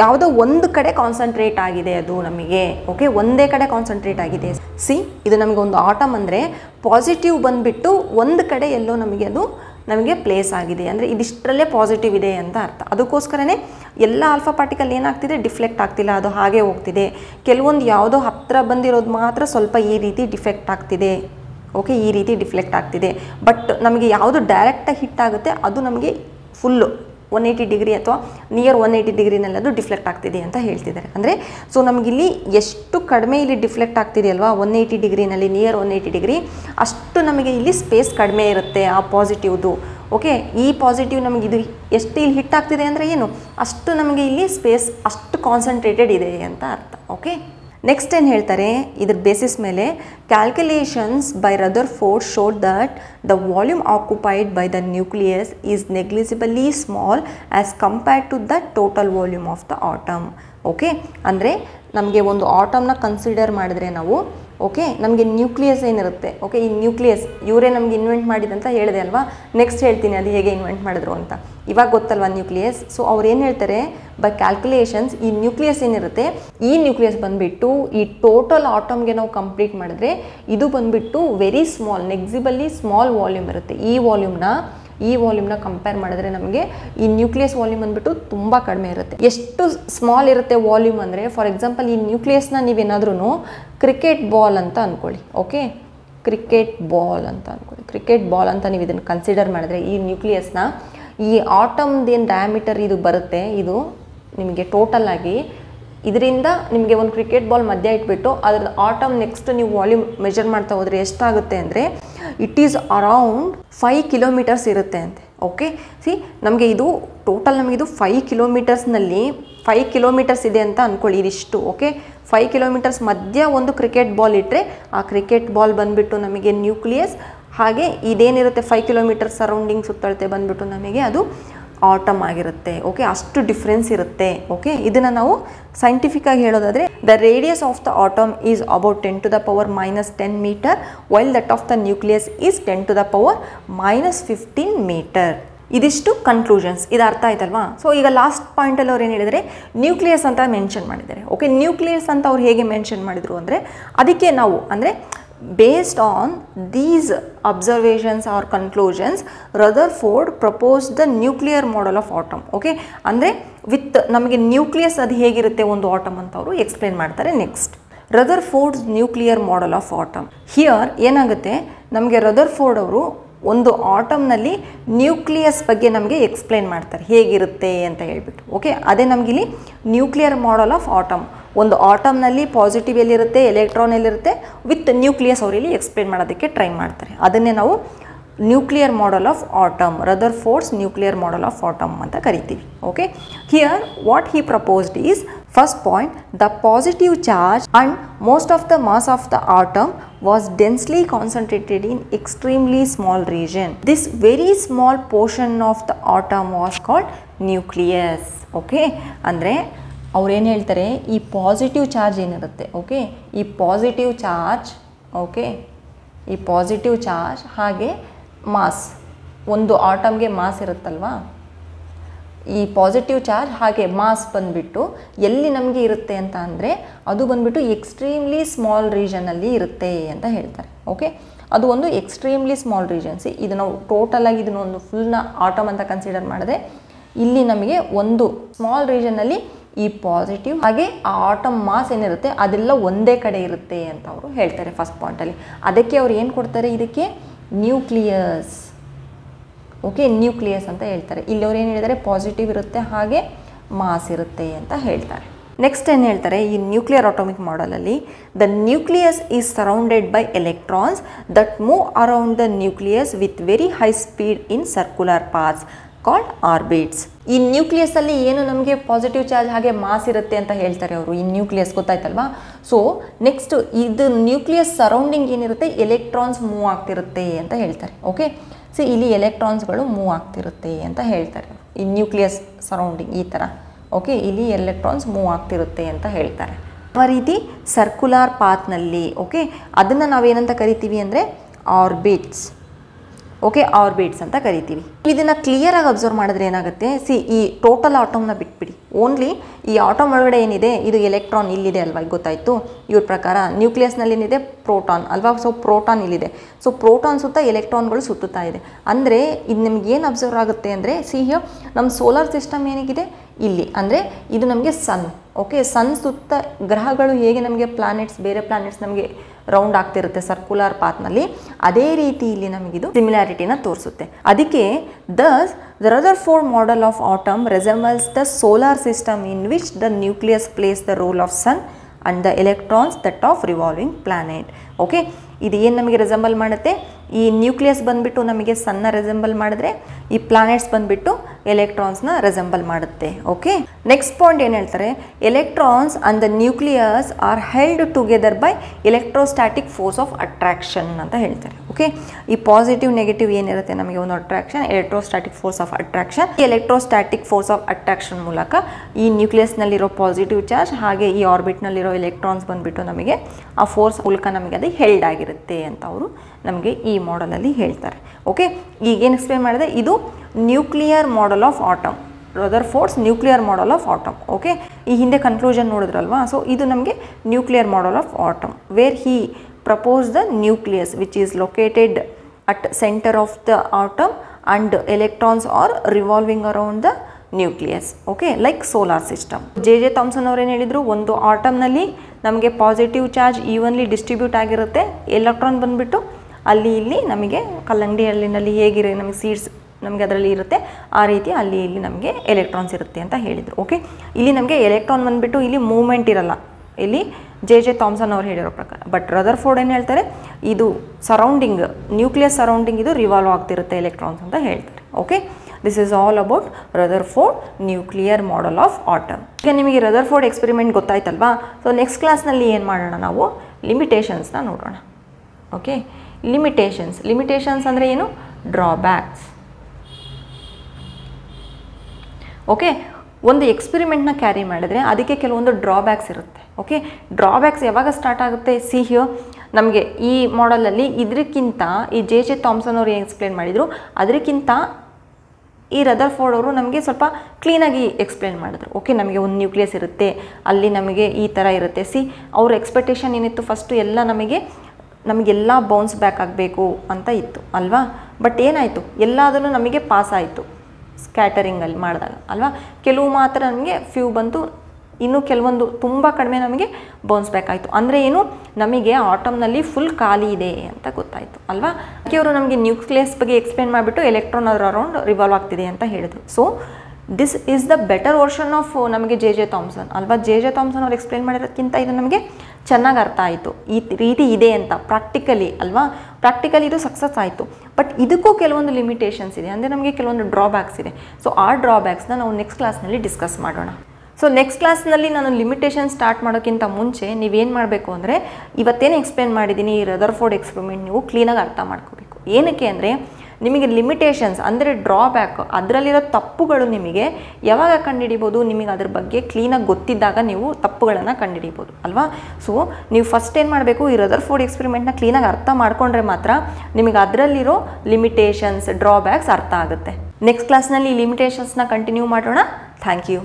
ಯಾವುದೋ ಒಂದು ಕಡೆ ಕಾನ್ಸಂಟ್ರೇಟ್ ಆಗಿದೆ ಅದು ನಮಗೆ ಓಕೆ ಒಂದೇ ಕಡೆ ಕಾನ್ಸಂಟ್ರೇಟ್ ಆಗಿದೆ. ಸಿ ಇದು ನಮಗೆ ಒಂದು ಆಟಮ್ ಅಂದರೆ ಪಾಸಿಟಿವ್ ಬಂದುಬಿಟ್ಟು ಒಂದು ಕಡೆ ಎಲ್ಲೋ ನಮಗೆ ಅದು ನಮಗೆ ಪ್ಲೇಸ್ ಆಗಿದೆ. ಅಂದರೆ ಇದಿಷ್ಟರಲ್ಲೇ ಪಾಸಿಟಿವ್ ಇದೆ ಅಂತ ಅರ್ಥ. ಅದಕ್ಕೋಸ್ಕರನೇ ಎಲ್ಲ ಆಲ್ಫಾ ಪಾರ್ಟಿಕಲ್ ಏನಾಗ್ತಿದೆ? ಡಿಫ್ಲೆಕ್ಟ್ ಆಗ್ತಿಲ್ಲ. ಅದು ಹಾಗೆ ಹೋಗ್ತಿದೆ. ಕೆಲವೊಂದು ಯಾವುದೋ ಹತ್ತಿರ ಬಂದಿರೋದು ಮಾತ್ರ ಸ್ವಲ್ಪ ಈ ರೀತಿ ಡಿಫೆಕ್ಟ್ ಆಗ್ತಿದೆ. ಓಕೆ ಈ ರೀತಿ ಡಿಫ್ಲೆಕ್ಟ್ ಆಗ್ತಿದೆ. ಬಟ್ ನಮಗೆ ಯಾವುದು ಡೈರೆಕ್ಟಾಗಿ ಹಿಟ್ ಆಗುತ್ತೆ, ಅದು ನಮಗೆ ಫುಲ್ಲು ಒನ್ ಏಯ್ಟಿ ಡಿಗ್ರಿ ಅಥವಾ ನಿಯರ್ ಒನ್ ಏಯ್ಟಿ ಡಿಗ್ರಿನಲ್ಲಿ ಅದು ಡಿಫ್ಲೆಕ್ಟ್ ಆಗ್ತಿದೆ ಅಂತ ಹೇಳ್ತಿದ್ದಾರೆ. ಅಂದರೆ ಸೊ ನಮಗಿಲ್ಲಿ ಎಷ್ಟು ಕಡಿಮೆ ಇಲ್ಲಿ ಡಿಫ್ಲೆಕ್ಟ್ ಆಗ್ತಿದೆ ಅಲ್ವಾ ಒನ್ ಏಯ್ಟಿ ಡಿಗ್ರಿನಲ್ಲಿ ನಿಯರ್ ಒನ್ ಏಯ್ಟಿ ಡಿಗ್ರಿ ಅಷ್ಟು ನಮಗೆ ಇಲ್ಲಿ ಸ್ಪೇಸ್ ಕಡಿಮೆ ಇರುತ್ತೆ ಆ ಪಾಸಿಟಿವ್ದು ಓಕೆ ಈ ಪಾಸಿಟಿವ್ ನಮಗೆ ಇದು ಎಷ್ಟು ಇಲ್ಲಿ ಹಿಟ್ ಆಗ್ತಿದೆ ಅಂದರೆ ಏನು? ಅಷ್ಟು ನಮಗೆ ಇಲ್ಲಿ ಸ್ಪೇಸ್ ಅಷ್ಟು ಕಾನ್ಸಂಟ್ರೇಟೆಡ್ ಇದೆ ಅಂತ ಅರ್ಥ. ಓಕೆ ನೆಕ್ಸ್ಟ್ ಏನು ಹೇಳ್ತಾರೆ, ಇದ್ರ ಬೇಸಿಸ್ ಮೇಲೆ calculations by Rutherford showed that the volume occupied by the nucleus is negligibly small as compared to the total volume of the atom okay ಅಂದರೆ ನಮಗೆ ಒಂದು ಆಟಮ್ನ ಕನ್ಸಿಡರ್ ಮಾಡಿದ್ರೆ ನಾವು ಓಕೆ ನಮಗೆ ನ್ಯೂಕ್ಲಿಯಸ್ ಏನಿರುತ್ತೆ? ಓಕೆ ಈ ನ್ಯೂಕ್ಲಿಯಸ್ ಇವರೇ ನಮಗೆ ಇನ್ವೆಂಟ್ ಮಾಡಿದಂತ ಹೇಳಿದೆ ಅಲ್ವಾ? ನೆಕ್ಸ್ಟ್ ಹೇಳ್ತೀನಿ, ಅದು ಹೇಗೆ ಇನ್ವೆಂಟ್ ಮಾಡಿದ್ರು ಅಂತ. ಇವಾಗ ಗೊತ್ತಲ್ವಾ ನ್ಯೂಕ್ಲಿಯಸ್ ಸೊ ಅವ್ರು ಏನು ಹೇಳ್ತಾರೆ? ಬೈ ಕ್ಯಾಲ್ಕುಲೇಷನ್ಸ್ ಈ ನ್ಯೂಕ್ಲಿಯಸ್ ಏನಿರುತ್ತೆ? ಈ ನ್ಯೂಕ್ಲಿಯಸ್ ಬಂದುಬಿಟ್ಟು, ಈ ಟೋಟಲ್ ಆಟಮ್ಗೆ ನಾವು ಕಂಪ್ಲೀಟ್ ಮಾಡಿದ್ರೆ, ಇದು ಬಂದುಬಿಟ್ಟು very small negligibly small volume ಇರುತ್ತೆ ಈ ವಾಲ್ಯೂಮ್ನ ಈ ವಾಲ್ಯೂಮ್ನ ಕಂಪೇರ್ ಮಾಡಿದ್ರೆ ನಮಗೆ ಈ ನ್ಯೂಕ್ಲಿಯಸ್ ವಾಲ್ಯೂಮ್ ಅಂದ್ಬಿಟ್ಟು ತುಂಬ ಕಡಿಮೆ ಇರುತ್ತೆ. ಎಷ್ಟು ಸ್ಮಾಲ್ ಇರುತ್ತೆ ವಾಲ್ಯೂಮ್ ಅಂದರೆ ಫಾರ್ ಎಕ್ಸಾಂಪಲ್ ಈ ನ್ಯೂಕ್ಲಿಯಸ್ನ ನೀವೇನಾದ್ರೂ ಕ್ರಿಕೆಟ್ ಬಾಲ್ ಅಂತ ಅಂದ್ಕೊಳ್ಳಿ ಓಕೆ ಕ್ರಿಕೆಟ್ ಬಾಲ್ ಅಂತ ಅಂದ್ಕೊಳ್ಳಿ ಕ್ರಿಕೆಟ್ ಬಾಲ್ ಅಂತ ನೀವು ಇದನ್ನು ಕನ್ಸಿಡರ್ ಮಾಡಿದ್ರೆ ಈ ನ್ಯೂಕ್ಲಿಯಸ್ನ ಈ ಆಟಮ್ದೇನು ಡಯಾಮೀಟರ್ ಇದು ಬರುತ್ತೆ, ಇದು ನಿಮಗೆ ಟೋಟಲ್ ಆಗಿ ಇದರಿಂದ ನಿಮಗೆ ಒಂದು ಕ್ರಿಕೆಟ್ ಬಾಲ್ ಮಧ್ಯ ಇಟ್ಬಿಟ್ಟು ಅದ್ರ ಆಟಮ್ ನೆಕ್ಸ್ಟ್ ನೀವು ವಾಲ್ಯೂಮ್ ಮೆಜರ್ ಮಾಡ್ತಾ ಹೋದರೆ ಎಷ್ಟಾಗುತ್ತೆ ಅಂದರೆ it is around five kilometres ಇರುತ್ತೆ ಅಂತೆ. ಓಕೆ ಸಿ ನಮಗೆ ಇದು ಟೋಟಲ್ ನಮಗಿದು ಫೈವ್ ಕಿಲೋಮೀಟರ್ಸ್ನಲ್ಲಿ ಫೈವ್ ಕಿಲೋಮೀಟರ್ಸ್ ಇದೆ ಅಂತ ಅಂದ್ಕೊಳ್ಳಿ ಇದಿಷ್ಟು ಓಕೆ ಫೈವ್ ಕಿಲೋಮೀಟರ್ಸ್ ಮಧ್ಯ ಒಂದು ಕ್ರಿಕೆಟ್ ಬಾಲ್ ಇಟ್ಟರೆ ಆ ಕ್ರಿಕೆಟ್ ಬಾಲ್ ಬಂದುಬಿಟ್ಟು ನಮಗೆ ನ್ಯೂಕ್ಲಿಯಸ್ ಹಾಗೆ ಇದೇನಿರುತ್ತೆ ಫೈವ್ ಕಿಲೋಮೀಟರ್ ಸರೌಂಡಿಂಗ್ ಸುತ್ತಳತೆ ಬಂದುಬಿಟ್ಟು ನಮಗೆ ಅದು ಆಟಮ್ ಆಗಿರುತ್ತೆ ಓಕೆ ಅಷ್ಟು ಡಿಫ್ರೆನ್ಸ್ ಇರುತ್ತೆ ಓಕೆ ಇದನ್ನು ನಾವು ಸೈಂಟಿಫಿಕ್ಕಾಗಿ ಹೇಳೋದಾದರೆ the radius of the atom is about ten to the power minus ten metre while that of the nucleus is ten to the power minus fifteen metre ಇದಿಷ್ಟು conclusions ಇದು ಅರ್ಥ ಆಯ್ತಲ್ವಾ? ಸೊ ಈಗ ಲಾಸ್ಟ್ ಪಾಯಿಂಟಲ್ಲಿ ಅವ್ರು ಏನು ಹೇಳಿದರೆ? ನ್ಯೂಕ್ಲಿಯಸ್ ಅಂತ mention ಮಾಡಿದ್ದಾರೆ ಓಕೆ ನ್ಯೂಕ್ಲಿಯಸ್ ಅಂತ ಅವ್ರು ಹೇಗೆ ಮೆನ್ಷನ್ ಮಾಡಿದರು ಅಂದರೆ, ಅದಕ್ಕೆ ನಾವು, ಅಂದರೆ on these observations are conclusions Rutherford propose the nuclear model of atom okay ಅಂದರೆ ವಿತ್ ನಮಗೆ ನ್ಯೂಕ್ಲಿಯಸ್ ಅದು ಹೇಗಿರುತ್ತೆ ಒಂದು ಆಟಮ್ ಅಂತ ಅವರು ಎಕ್ಸ್ಪ್ಲೇನ್ ಮಾಡ್ತಾರೆ next Rutherford's nuclear model of atom here ಏನಾಗುತ್ತೆ? ನಮಗೆ ರದರ್ ಫೋರ್ಡ್ ಅವರು ಒಂದು ಆಟಮ್ನಲ್ಲಿ ನ್ಯೂಕ್ಲಿಯಸ್ ಬಗ್ಗೆ ನಮಗೆ ಎಕ್ಸ್ಪ್ಲೇನ್ ಮಾಡ್ತಾರೆ. ಹೇಗಿರುತ್ತೆ ಅಂತ ಹೇಳ್ಬಿಟ್ಟು. ಓಕೆ ಅದೇ ನಮಗಿಲ್ಲಿ ನ್ಯೂಕ್ಲಿಯರ್ ಮಾಡೆಲ್ ಆಫ್ ಆಟಮ್ ಒಂದು ಆಟಮ್ನಲ್ಲಿ ಪಾಸಿಟಿವ್ ಎಲ್ಲಿರುತ್ತೆ ಎಲೆಕ್ಟ್ರಾನ್ ಎಲ್ಲಿರುತ್ತೆ ವಿತ್ ನ್ಯೂಕ್ಲಿಯಸ್ ಅವರಲ್ಲಿ ಎಕ್ಸ್ಪ್ಲೇನ್ ಮಾಡೋದಕ್ಕೆ ಟ್ರೈ ಮಾಡ್ತಾರೆ. ಅದನ್ನೇ ನಾವು nuclear model of atom Rutherford nuclear model of atom ಅಂತ ಕರಿತೀವಿ. Okay here what he proposed is first point the positive charge and most of the mass of the atom was densely concentrated in extremely small region. This very small portion of the atom was called nucleus. Okay ಅಂದರೆ ಅವ್ರೇನು ಹೇಳ್ತಾರೆ ಈ positive charge ಏನಿರುತ್ತೆ okay ಈ positive charge okay ಈ positive charge ಹಾಗೆ mass ಒಂದು ಆಟಮ್ಗೆ ಮಾಸ್ ಇರುತ್ತಲ್ವಾ ಈ ಪಾಸಿಟಿವ್ ಚಾರ್ಜ್ ಹಾಗೆ ಮಾಸ್ ಬಂದುಬಿಟ್ಟು ಎಲ್ಲಿ ನಮಗೆ ಇರುತ್ತೆ ಅಂತ ಅಂದರೆ ಅದು ಬಂದುಬಿಟ್ಟು ಎಕ್ಸ್ಟ್ರೀಮ್ಲಿ ಸ್ಮಾಲ್ ರೀಜನಲ್ಲಿ ಇರುತ್ತೆ ಅಂತ ಹೇಳ್ತಾರೆ ಓಕೆ ಅದು ಒಂದು ಎಕ್ಸ್ಟ್ರೀಮ್ಲಿ ಸ್ಮಾಲ್ ರೀಜನ್ಸ್ ಇದು ನಾವು ಟೋಟಲಾಗಿ ಇದನ್ನ ಒಂದು ಫುಲ್ನ ಆಟಮ್ ಅಂತ ಕನ್ಸಿಡರ್ ಮಾಡಿದೆ ಇಲ್ಲಿ ನಮಗೆ ಒಂದು ಸ್ಮಾಲ್ ರೀಜನಲ್ಲಿ ಈ ಪಾಸಿಟಿವ್ ಹಾಗೆ ಆ ಆಟಮ್ ಮಾಸ್ ಏನಿರುತ್ತೆ ಅದೆಲ್ಲ ಒಂದೇ ಕಡೆ ಇರುತ್ತೆ ಅಂತ ಅವರು ಹೇಳ್ತಾರೆ ಫಸ್ಟ್ ಪಾಯಿಂಟಲ್ಲಿ ಅದಕ್ಕೆ ಅವ್ರು ಏನು ಕೊಡ್ತಾರೆ ಇದಕ್ಕೆ? ನ್ಯೂಕ್ಲಿಯಸ್ ಓಕೆ ನ್ಯೂಕ್ಲಿಯಸ್ ಅಂತ ಹೇಳ್ತಾರೆ. ಇಲ್ಲಿ ಅವ್ರು ಏನು ಹೇಳಿದ್ದಾರೆ? ಪಾಸಿಟಿವ್ ಇರುತ್ತೆ, ಹಾಗೆ ಮಾಸ್ ಇರುತ್ತೆ ಅಂತ ಹೇಳ್ತಾರೆ. ನೆಕ್ಸ್ಟ್ ಏನು ಹೇಳ್ತಾರೆ? ಈ nuclear atomic ಮಾಡಲಲ್ಲಿ the nucleus is surrounded by electrons that move around the nucleus with very high speed in circular paths called orbits ಈ ನ್ಯೂಕ್ಲಿಯಸ್ಸಲ್ಲಿ ಏನು ನಮಗೆ ಪಾಸಿಟಿವ್ ಚಾರ್ಜ್ ಹಾಗೆ ಮಾಸ್ ಇರುತ್ತೆ ಅಂತ ಹೇಳ್ತಾರೆ ಅವರು. ಈ ನ್ಯೂಕ್ಲಿಯಸ್ ಗೊತ್ತಾಯ್ತಲ್ವಾ? ಸೊ ನೆಕ್ಸ್ಟ್ ಇದು ನ್ಯೂಕ್ಲಿಯಸ್ ಸರೌಂಡಿಂಗ್ ಏನಿರುತ್ತೆ? ಎಲೆಕ್ಟ್ರಾನ್ಸ್ ಮೂವ್ ಆಗ್ತಿರುತ್ತೆ ಅಂತ ಹೇಳ್ತಾರೆ. ಓಕೆ ಸೊ ಇಲ್ಲಿ ಎಲೆಕ್ಟ್ರಾನ್ಸ್ಗಳು ಮೂವ್ ಆಗ್ತಿರುತ್ತೆ ಅಂತ ಹೇಳ್ತಾರೆ. ಈ ನ್ಯೂಕ್ಲಿಯಸ್ ಸರೌಂಡಿಂಗ್ ಈ ಥರ ಓಕೆ ಇಲ್ಲಿ ಎಲೆಕ್ಟ್ರಾನ್ಸ್ ಮೂವ್ ಆಗ್ತಿರುತ್ತೆ ಅಂತ ಹೇಳ್ತಾರೆ. ಆ ರೀತಿ ಸರ್ಕ್ಯುಲಾರ್ ಪಾತ್ನಲ್ಲಿ ಓಕೆ ಅದನ್ನು ನಾವೇನಂತ ಕರಿತೀವಿ ಅಂದರೆ ಆರ್ಬಿಟ್ಸ್ ಓಕೆ ಆರ್ಬಿಟ್ಸ್ ಅಂತ ಕರಿತೀವಿ. ಇದನ್ನು ಕ್ಲಿಯರಾಗಿ ಅಬ್ಸರ್ವ್ ಮಾಡಿದ್ರೆ ಏನಾಗುತ್ತೆ? ಸಿ ಈ ಟೋಟಲ್ ಆಟೋಮ್ನ ಬಿಟ್ಬಿಡಿ. ಓನ್ಲಿ ಈ ಆಟೋಮ್ ಒಳಗಡೆ ಏನಿದೆ? ಇದು ಎಲೆಕ್ಟ್ರಾನ್ ಇಲ್ಲಿದೆ ಅಲ್ವಾ? ಗೊತ್ತಾಯಿತು. ಇವ್ರ ಪ್ರಕಾರ ನ್ಯೂಕ್ಲಿಯಸ್ನಲ್ಲಿ ಏನಿದೆ? ಪ್ರೋಟಾನ್ ಅಲ್ವಾ? ಸೊ ಪ್ರೋಟಾನ್ ಇಲ್ಲಿದೆ. ಸೊ ಪ್ರೋಟಾನ್ ಸುತ್ತ ಎಲೆಕ್ಟ್ರಾನ್ಗಳು ಸುತ್ತುತ್ತಾ ಇದೆ. ಅಂದರೆ ಇದು ನಿಮ್ಗೆ ಏನು ಅಬ್ಸರ್ವ್ ಆಗುತ್ತೆ ಅಂದರೆ ಸಿ ಹಿಯರ್ ನಮ್ಮ ಸೋಲಾರ್ ಸಿಸ್ಟಮ್ ಏನಿಗಿದೆ? ಇಲ್ಲಿ. ಅಂದರೆ ಇದು ನಮಗೆ ಸನ್ ಓಕೆ ಸನ್ ಸುತ್ತ ಗ್ರಹಗಳು ಹೇಗೆ ನಮಗೆ ಪ್ಲಾನೆಟ್ಸ್ ಬೇರೆ ಪ್ಲಾನೆಟ್ಸ್ ನಮಗೆ ರೌಂಡ್ ಆಗ್ತಿರುತ್ತೆ ಸರ್ಕ್ಯುಲರ್ ಪಾತ್ನಲ್ಲಿ ಅದೇ ರೀತಿ ಇಲ್ಲಿ ನಮಗಿದು ಸಿಮಿಲಾರಿಟಿನ ತೋರಿಸುತ್ತೆ. ಅದಕ್ಕೆ Thus, the Rutherford model of atom resembles the solar system in which the nucleus plays the role of sun and the electrons that of revolving planet. Okay ಇದು ಏನು ನಮಗೆ ರೆಸೆಂಬಲ್ ಮಾಡುತ್ತೆ? ಈ ನ್ಯೂಕ್ಲಿಯಸ್ ಬಂದುಬಿಟ್ಟು ನಮಗೆ ಸಣ್ಣ ರೆಸೆಂಬಲ್ ಮಾಡಿದ್ರೆ, ಈ ಪ್ಲಾನೆಟ್ಸ್ ಬಂದುಬಿಟ್ಟು ಎಲೆಕ್ಟ್ರಾನ್ಸ್ನ ರೆಸೆಂಬಲ್ ಮಾಡುತ್ತೆ. ಓಕೆ ನೆಕ್ಸ್ಟ್ ಪಾಯಿಂಟ್ ಏನು ಹೇಳ್ತಾರೆ? Electrons and the nucleus are held together by electrostatic force of attraction ಅಂತ ಹೇಳ್ತಾರೆ. ಓಕೆ ಈ ಪಾಸಿಟಿವ್ ನೆಗೆಟಿವ್ ಏನಿರುತ್ತೆ ನಮಗೆ? ಒಂದು attraction electrostatic force of attraction ಈ ಎಲೆಕ್ಟ್ರೋಸ್ಟ್ಯಾಟಿಕ್ ಫೋರ್ಸ್ ಆಫ್ ಅಟ್ರಾಕ್ಷನ್ ಮೂಲಕ ಈ ನ್ಯೂಕ್ಲಿಯಸ್ನಲ್ಲಿರೋ ಪಾಸಿಟಿವ್ ಚಾರ್ಜ್ ಹಾಗೆ ಈ ಆರ್ಬಿಟ್ನಲ್ಲಿರೋ ಎಲೆಕ್ಟ್ರಾನ್ಸ್ ಬಂದುಬಿಟ್ಟು ನಮಗೆ ಆ ಫೋರ್ಸ್ ಮೂಲಕ ನಮಗೆ ಅದು ಹೆಲ್ಡ್ ಆಗಿರುತ್ತೆ ಅಂತ ಅವರು ನಮಗೆ ಈ ಮಾಡಲಲ್ಲಿ ಹೇಳ್ತಾರೆ. ಓಕೆ ಈಗೇನು ಎಕ್ಸ್ಪ್ಲೇನ್ ಮಾಡಿದೆ? ಇದು nuclear model of atom Rutherford nuclear model of atom okay ಈ ಹಿಂದೆ ಕನ್ಕ್ಲೂಷನ್ ನೋಡಿದ್ರಲ್ವಾ? ಸೊ ಇದು ನಮಗೆ nuclear model of atom where he propose the nucleus which is located at center of the atom and electrons are revolving around the nucleus. Okay like solar system J J Thomson ಅವ್ರೇನು ಹೇಳಿದರು? ಒಂದು ಆಟಮ್ನಲ್ಲಿ ನಮಗೆ positive charge evenly distribute ಆಗಿರುತ್ತೆ. Electron ಬಂದುಬಿಟ್ಟು ಅಲ್ಲಿ ಇಲ್ಲಿ ನಮಗೆ ಕಲ್ಲಂಗಡಿ ಹಳ್ಳಿನಲ್ಲಿ ಹೇಗಿರೋ ನಮಗೆ ಸೀಡ್ಸ್ ನಮಗೆ ಅದರಲ್ಲಿ ಇರುತ್ತೆ. ಆ ರೀತಿ ಅಲ್ಲಿ ಇಲ್ಲಿ ನಮಗೆ ಎಲೆಕ್ಟ್ರಾನ್ಸ್ ಇರುತ್ತೆ ಅಂತ ಹೇಳಿದರು. ಓಕೆ ಇಲ್ಲಿ ನಮಗೆ ಎಲೆಕ್ಟ್ರಾನ್ ಬಂದುಬಿಟ್ಟು ಇಲ್ಲಿ ಮೂವ್ಮೆಂಟ್ ಇರಲ್ಲ. ಇಲ್ಲಿ ಜೆ ಜೆ ಥಾಮ್ಸನ್ ಅವ್ರು ಹೇಳಿರೋ ಪ್ರಕಾರ. ಬಟ್ ರದರ್ ಫೋರ್ಡ್ ಏನು ಹೇಳ್ತಾರೆ? ಇದು ಸರೌಂಡಿಂಗ್ ನ್ಯೂಕ್ಲಿಯಸ್ ಸರೌಂಡಿಂಗ್ ಇದು ರಿವಾಲ್ವ್ ಆಗ್ತಿರುತ್ತೆ ಎಲೆಕ್ಟ್ರಾನ್ಸ್ ಅಂತ ಹೇಳ್ತಾರೆ. Okay this is all about Rutherford nuclear model of atom ಈಗ ನಿಮಗೆ ರದರ್ ಫೋರ್ಡ್ ಎಕ್ಸ್ಪೆರಿಮೆಂಟ್ ಗೊತ್ತಾಯ್ತಲ್ವಾ ಸೊ ನೆಕ್ಸ್ಟ್ ಕ್ಲಾಸ್ನಲ್ಲಿ ಏನು ಮಾಡೋಣ ನಾವು? ಲಿಮಿಟೇಷನ್ಸ್ನ ನೋಡೋಣ. ಓಕೆ ಲಿಮಿಟೇಷನ್ಸ್ ಲಿಮಿಟೇಷನ್ಸ್ ಅಂದರೆ ಏನು? ಡ್ರಾಬ್ಯಾಕ್ಸ್ ಓಕೆ ಒಂದು ಎಕ್ಸ್ಪೆರಿಮೆಂಟ್ನ ಕ್ಯಾರಿ ಮಾಡಿದರೆ ಅದಕ್ಕೆ ಕೆಲವೊಂದು ಡ್ರಾಬ್ಯಾಕ್ಸ್ ಇರುತ್ತೆ. ಓಕೆ ಡ್ರಾಬ್ಯಾಕ್ಸ್ ಯಾವಾಗ ಸ್ಟಾರ್ಟ್ ಆಗುತ್ತೆ? ಸಿ ಹಿಯೋ ನಮಗೆ ಈ ಮಾಡಲಲ್ಲಿ ಇದಕ್ಕಿಂತ ಈ ಜೆ ಜೆ ಥಾಮ್ಸನ್ ಅವರು ಏನು ಎಕ್ಸ್ಪ್ಲೇನ್ ಮಾಡಿದರು? ಅದಕ್ಕಿಂತ ಈ ರದರ್ ಫೋರ್ಡ್ ಅವರು ನಮಗೆ ಸ್ವಲ್ಪ ಕ್ಲೀನಾಗಿ ಎಕ್ಸ್ಪ್ಲೇನ್ ಮಾಡಿದ್ರು. ಓಕೆ ನಮಗೆ ಒಂದು ನ್ಯೂಕ್ಲಿಯಸ್ ಇರುತ್ತೆ, ಅಲ್ಲಿ ನಮಗೆ ಈ ಥರ ಇರುತ್ತೆ. ಸಿ ಅವ್ರ ಎಕ್ಸ್ಪೆಕ್ಟೇಷನ್ ಏನಿತ್ತು? ಫಸ್ಟು ಎಲ್ಲ ನಮಗೆ, ನಮಗೆಲ್ಲ ಬೌನ್ಸ್ ಬ್ಯಾಕ್ ಆಗಬೇಕು ಅಂತ ಇತ್ತು, ಅಲ್ವಾ? ಬಟ್ ಏನಾಯಿತು? ಎಲ್ಲದನ್ನು ನಮಗೆ ಪಾಸ್ ಆಯಿತು ಸ್ಕ್ಯಾಟರಿಂಗಲ್ಲಿ ಮಾಡಿದಾಗ, ಅಲ್ವಾ? ಕೆಲವು ಮಾತ್ರ ನಮಗೆ ಫ್ಯೂ ಬಂತು ಇನ್ನು ಕೆಲವೊಂದು ತುಂಬ ಕಡಿಮೆ ನಮಗೆ ಬೌನ್ಸ್ ಬ್ಯಾಕ್ ಆಯಿತು. ಅಂದರೆ ಏನು? ನಮಗೆ ಆಟಮ್ನಲ್ಲಿ ಫುಲ್ ಖಾಲಿ ಇದೆ ಅಂತ ಗೊತ್ತಾಯಿತು, ಅಲ್ವಾ? ಅದಕ್ಕೆ ಅವರು ನಮಗೆ ನ್ಯೂಕ್ಲಿಯಸ್ ಬಗ್ಗೆ ಎಕ್ಸ್ಪ್ಲೇನ್ ಮಾಡಿಬಿಟ್ಟು ಎಲೆಕ್ಟ್ರಾನ್ ಅದರ ಅರೌಂಡ್ ರಿವಾಲ್ವ್ ಆಗ್ತಿದೆ ಅಂತ ಹೇಳಿದರು. So this is the better version of ನಮಗೆ ಜೆ ಜೆ ಥಾಮ್ಸನ್ ಅಲ್ವಾ? ಜೆ ಜೆ ಥಾಮ್ಸನ್ ಅವ್ರು ಎಕ್ಸ್ಪ್ಲೇನ್ ಮಾಡಿರೋದಕ್ಕಿಂತ ಇದು ನಮಗೆ ಚೆನ್ನಾಗಿ ಅರ್ಥ ಆಯಿತು. ಈ ರೀತಿ ಇದೆ ಅಂತ ಪ್ರಾಕ್ಟಿಕಲಿ ಅಲ್ವಾ? ಪ್ರಾಕ್ಟಿಕಲಿ ಇದು ಸಕ್ಸಸ್ ಆಯಿತು. ಬಟ್ ಇದಕ್ಕೂ ಕೆಲವೊಂದು ಲಿಮಿಟೇಷನ್ಸ್ ಇದೆ. ಅಂದರೆ ನಮಗೆ ಕೆಲವೊಂದು ಡ್ರಾಬ್ಯಾಕ್ಸ್ ಇದೆ. ಸೊ ಆ ಡ್ರಾಬ್ಯಾಕ್ಸ್ನ ನಾವು ನೆಕ್ಸ್ಟ್ ಕ್ಲಾಸ್ನಲ್ಲಿ ಡಿಸ್ಕಸ್ ಮಾಡೋಣ. ಸೊ ನೆಕ್ಸ್ಟ್ ಕ್ಲಾಸ್ನಲ್ಲಿ ನಾನು ಲಿಮಿಟೇಷನ್ ಸ್ಟಾರ್ಟ್ ಮಾಡೋಕ್ಕಿಂತ ಮುಂಚೆ ನೀವೇನು ಮಾಡಬೇಕು ಅಂದರೆ ಇವತ್ತೇನು ಎಕ್ಸ್ಪ್ಲೇನ್ ಮಾಡಿದ್ದೀನಿ ಈ ರದರ್ಫೋರ್ಡ್ ಎಕ್ಸ್ಪೆರಿಮೆಂಟ್ ನೀವು ಕ್ಲೀನಾಗಿ ಅರ್ಥ ಮಾಡ್ಕೋಬೇಕು. ಏನಕ್ಕೆ ಅಂದರೆ ನಿಮಗೆ ಲಿಮಿಟೇಷನ್ಸ್ ಅಂದರೆ ಡ್ರಾಬ್ಯಾಕ್ ಅದರಲ್ಲಿರೋ ತಪ್ಪುಗಳು ನಿಮಗೆ ಯಾವಾಗ ಕಂಡುಹಿಡಿಬೋದು ನಿಮಗೆ ಅದ್ರ ಬಗ್ಗೆ ಕ್ಲೀನಾಗಿ ಗೊತ್ತಿದ್ದಾಗ ನೀವು ತಪ್ಪುಗಳನ್ನು ಕಂಡುಹಿಡಿಬೋದು, ಅಲ್ವಾ? ಸೊ ನೀವು ಫಸ್ಟ್ ಏನು ಮಾಡಬೇಕು ಈ ರದರ್ ಫೋರ್ಡ್ ಎಕ್ಸ್ಪೆರಿಮೆಂಟ್ನ ಕ್ಲೀನಾಗಿ ಅರ್ಥ ಮಾಡ್ಕೊಂಡ್ರೆ ಮಾತ್ರ ನಿಮಗೆ ಅದರಲ್ಲಿರೋ ಲಿಮಿಟೇಷನ್ಸ್ ಡ್ರಾಬ್ಯಾಕ್ಸ್ ಅರ್ಥ ಆಗುತ್ತೆ. ನೆಕ್ಸ್ಟ್ ಕ್ಲಾಸ್ನಲ್ಲಿ ಈ ಲಿಮಿಟೇಷನ್ಸ್ನ ಕಂಟಿನ್ಯೂ ಮಾಡೋಣ. Thank you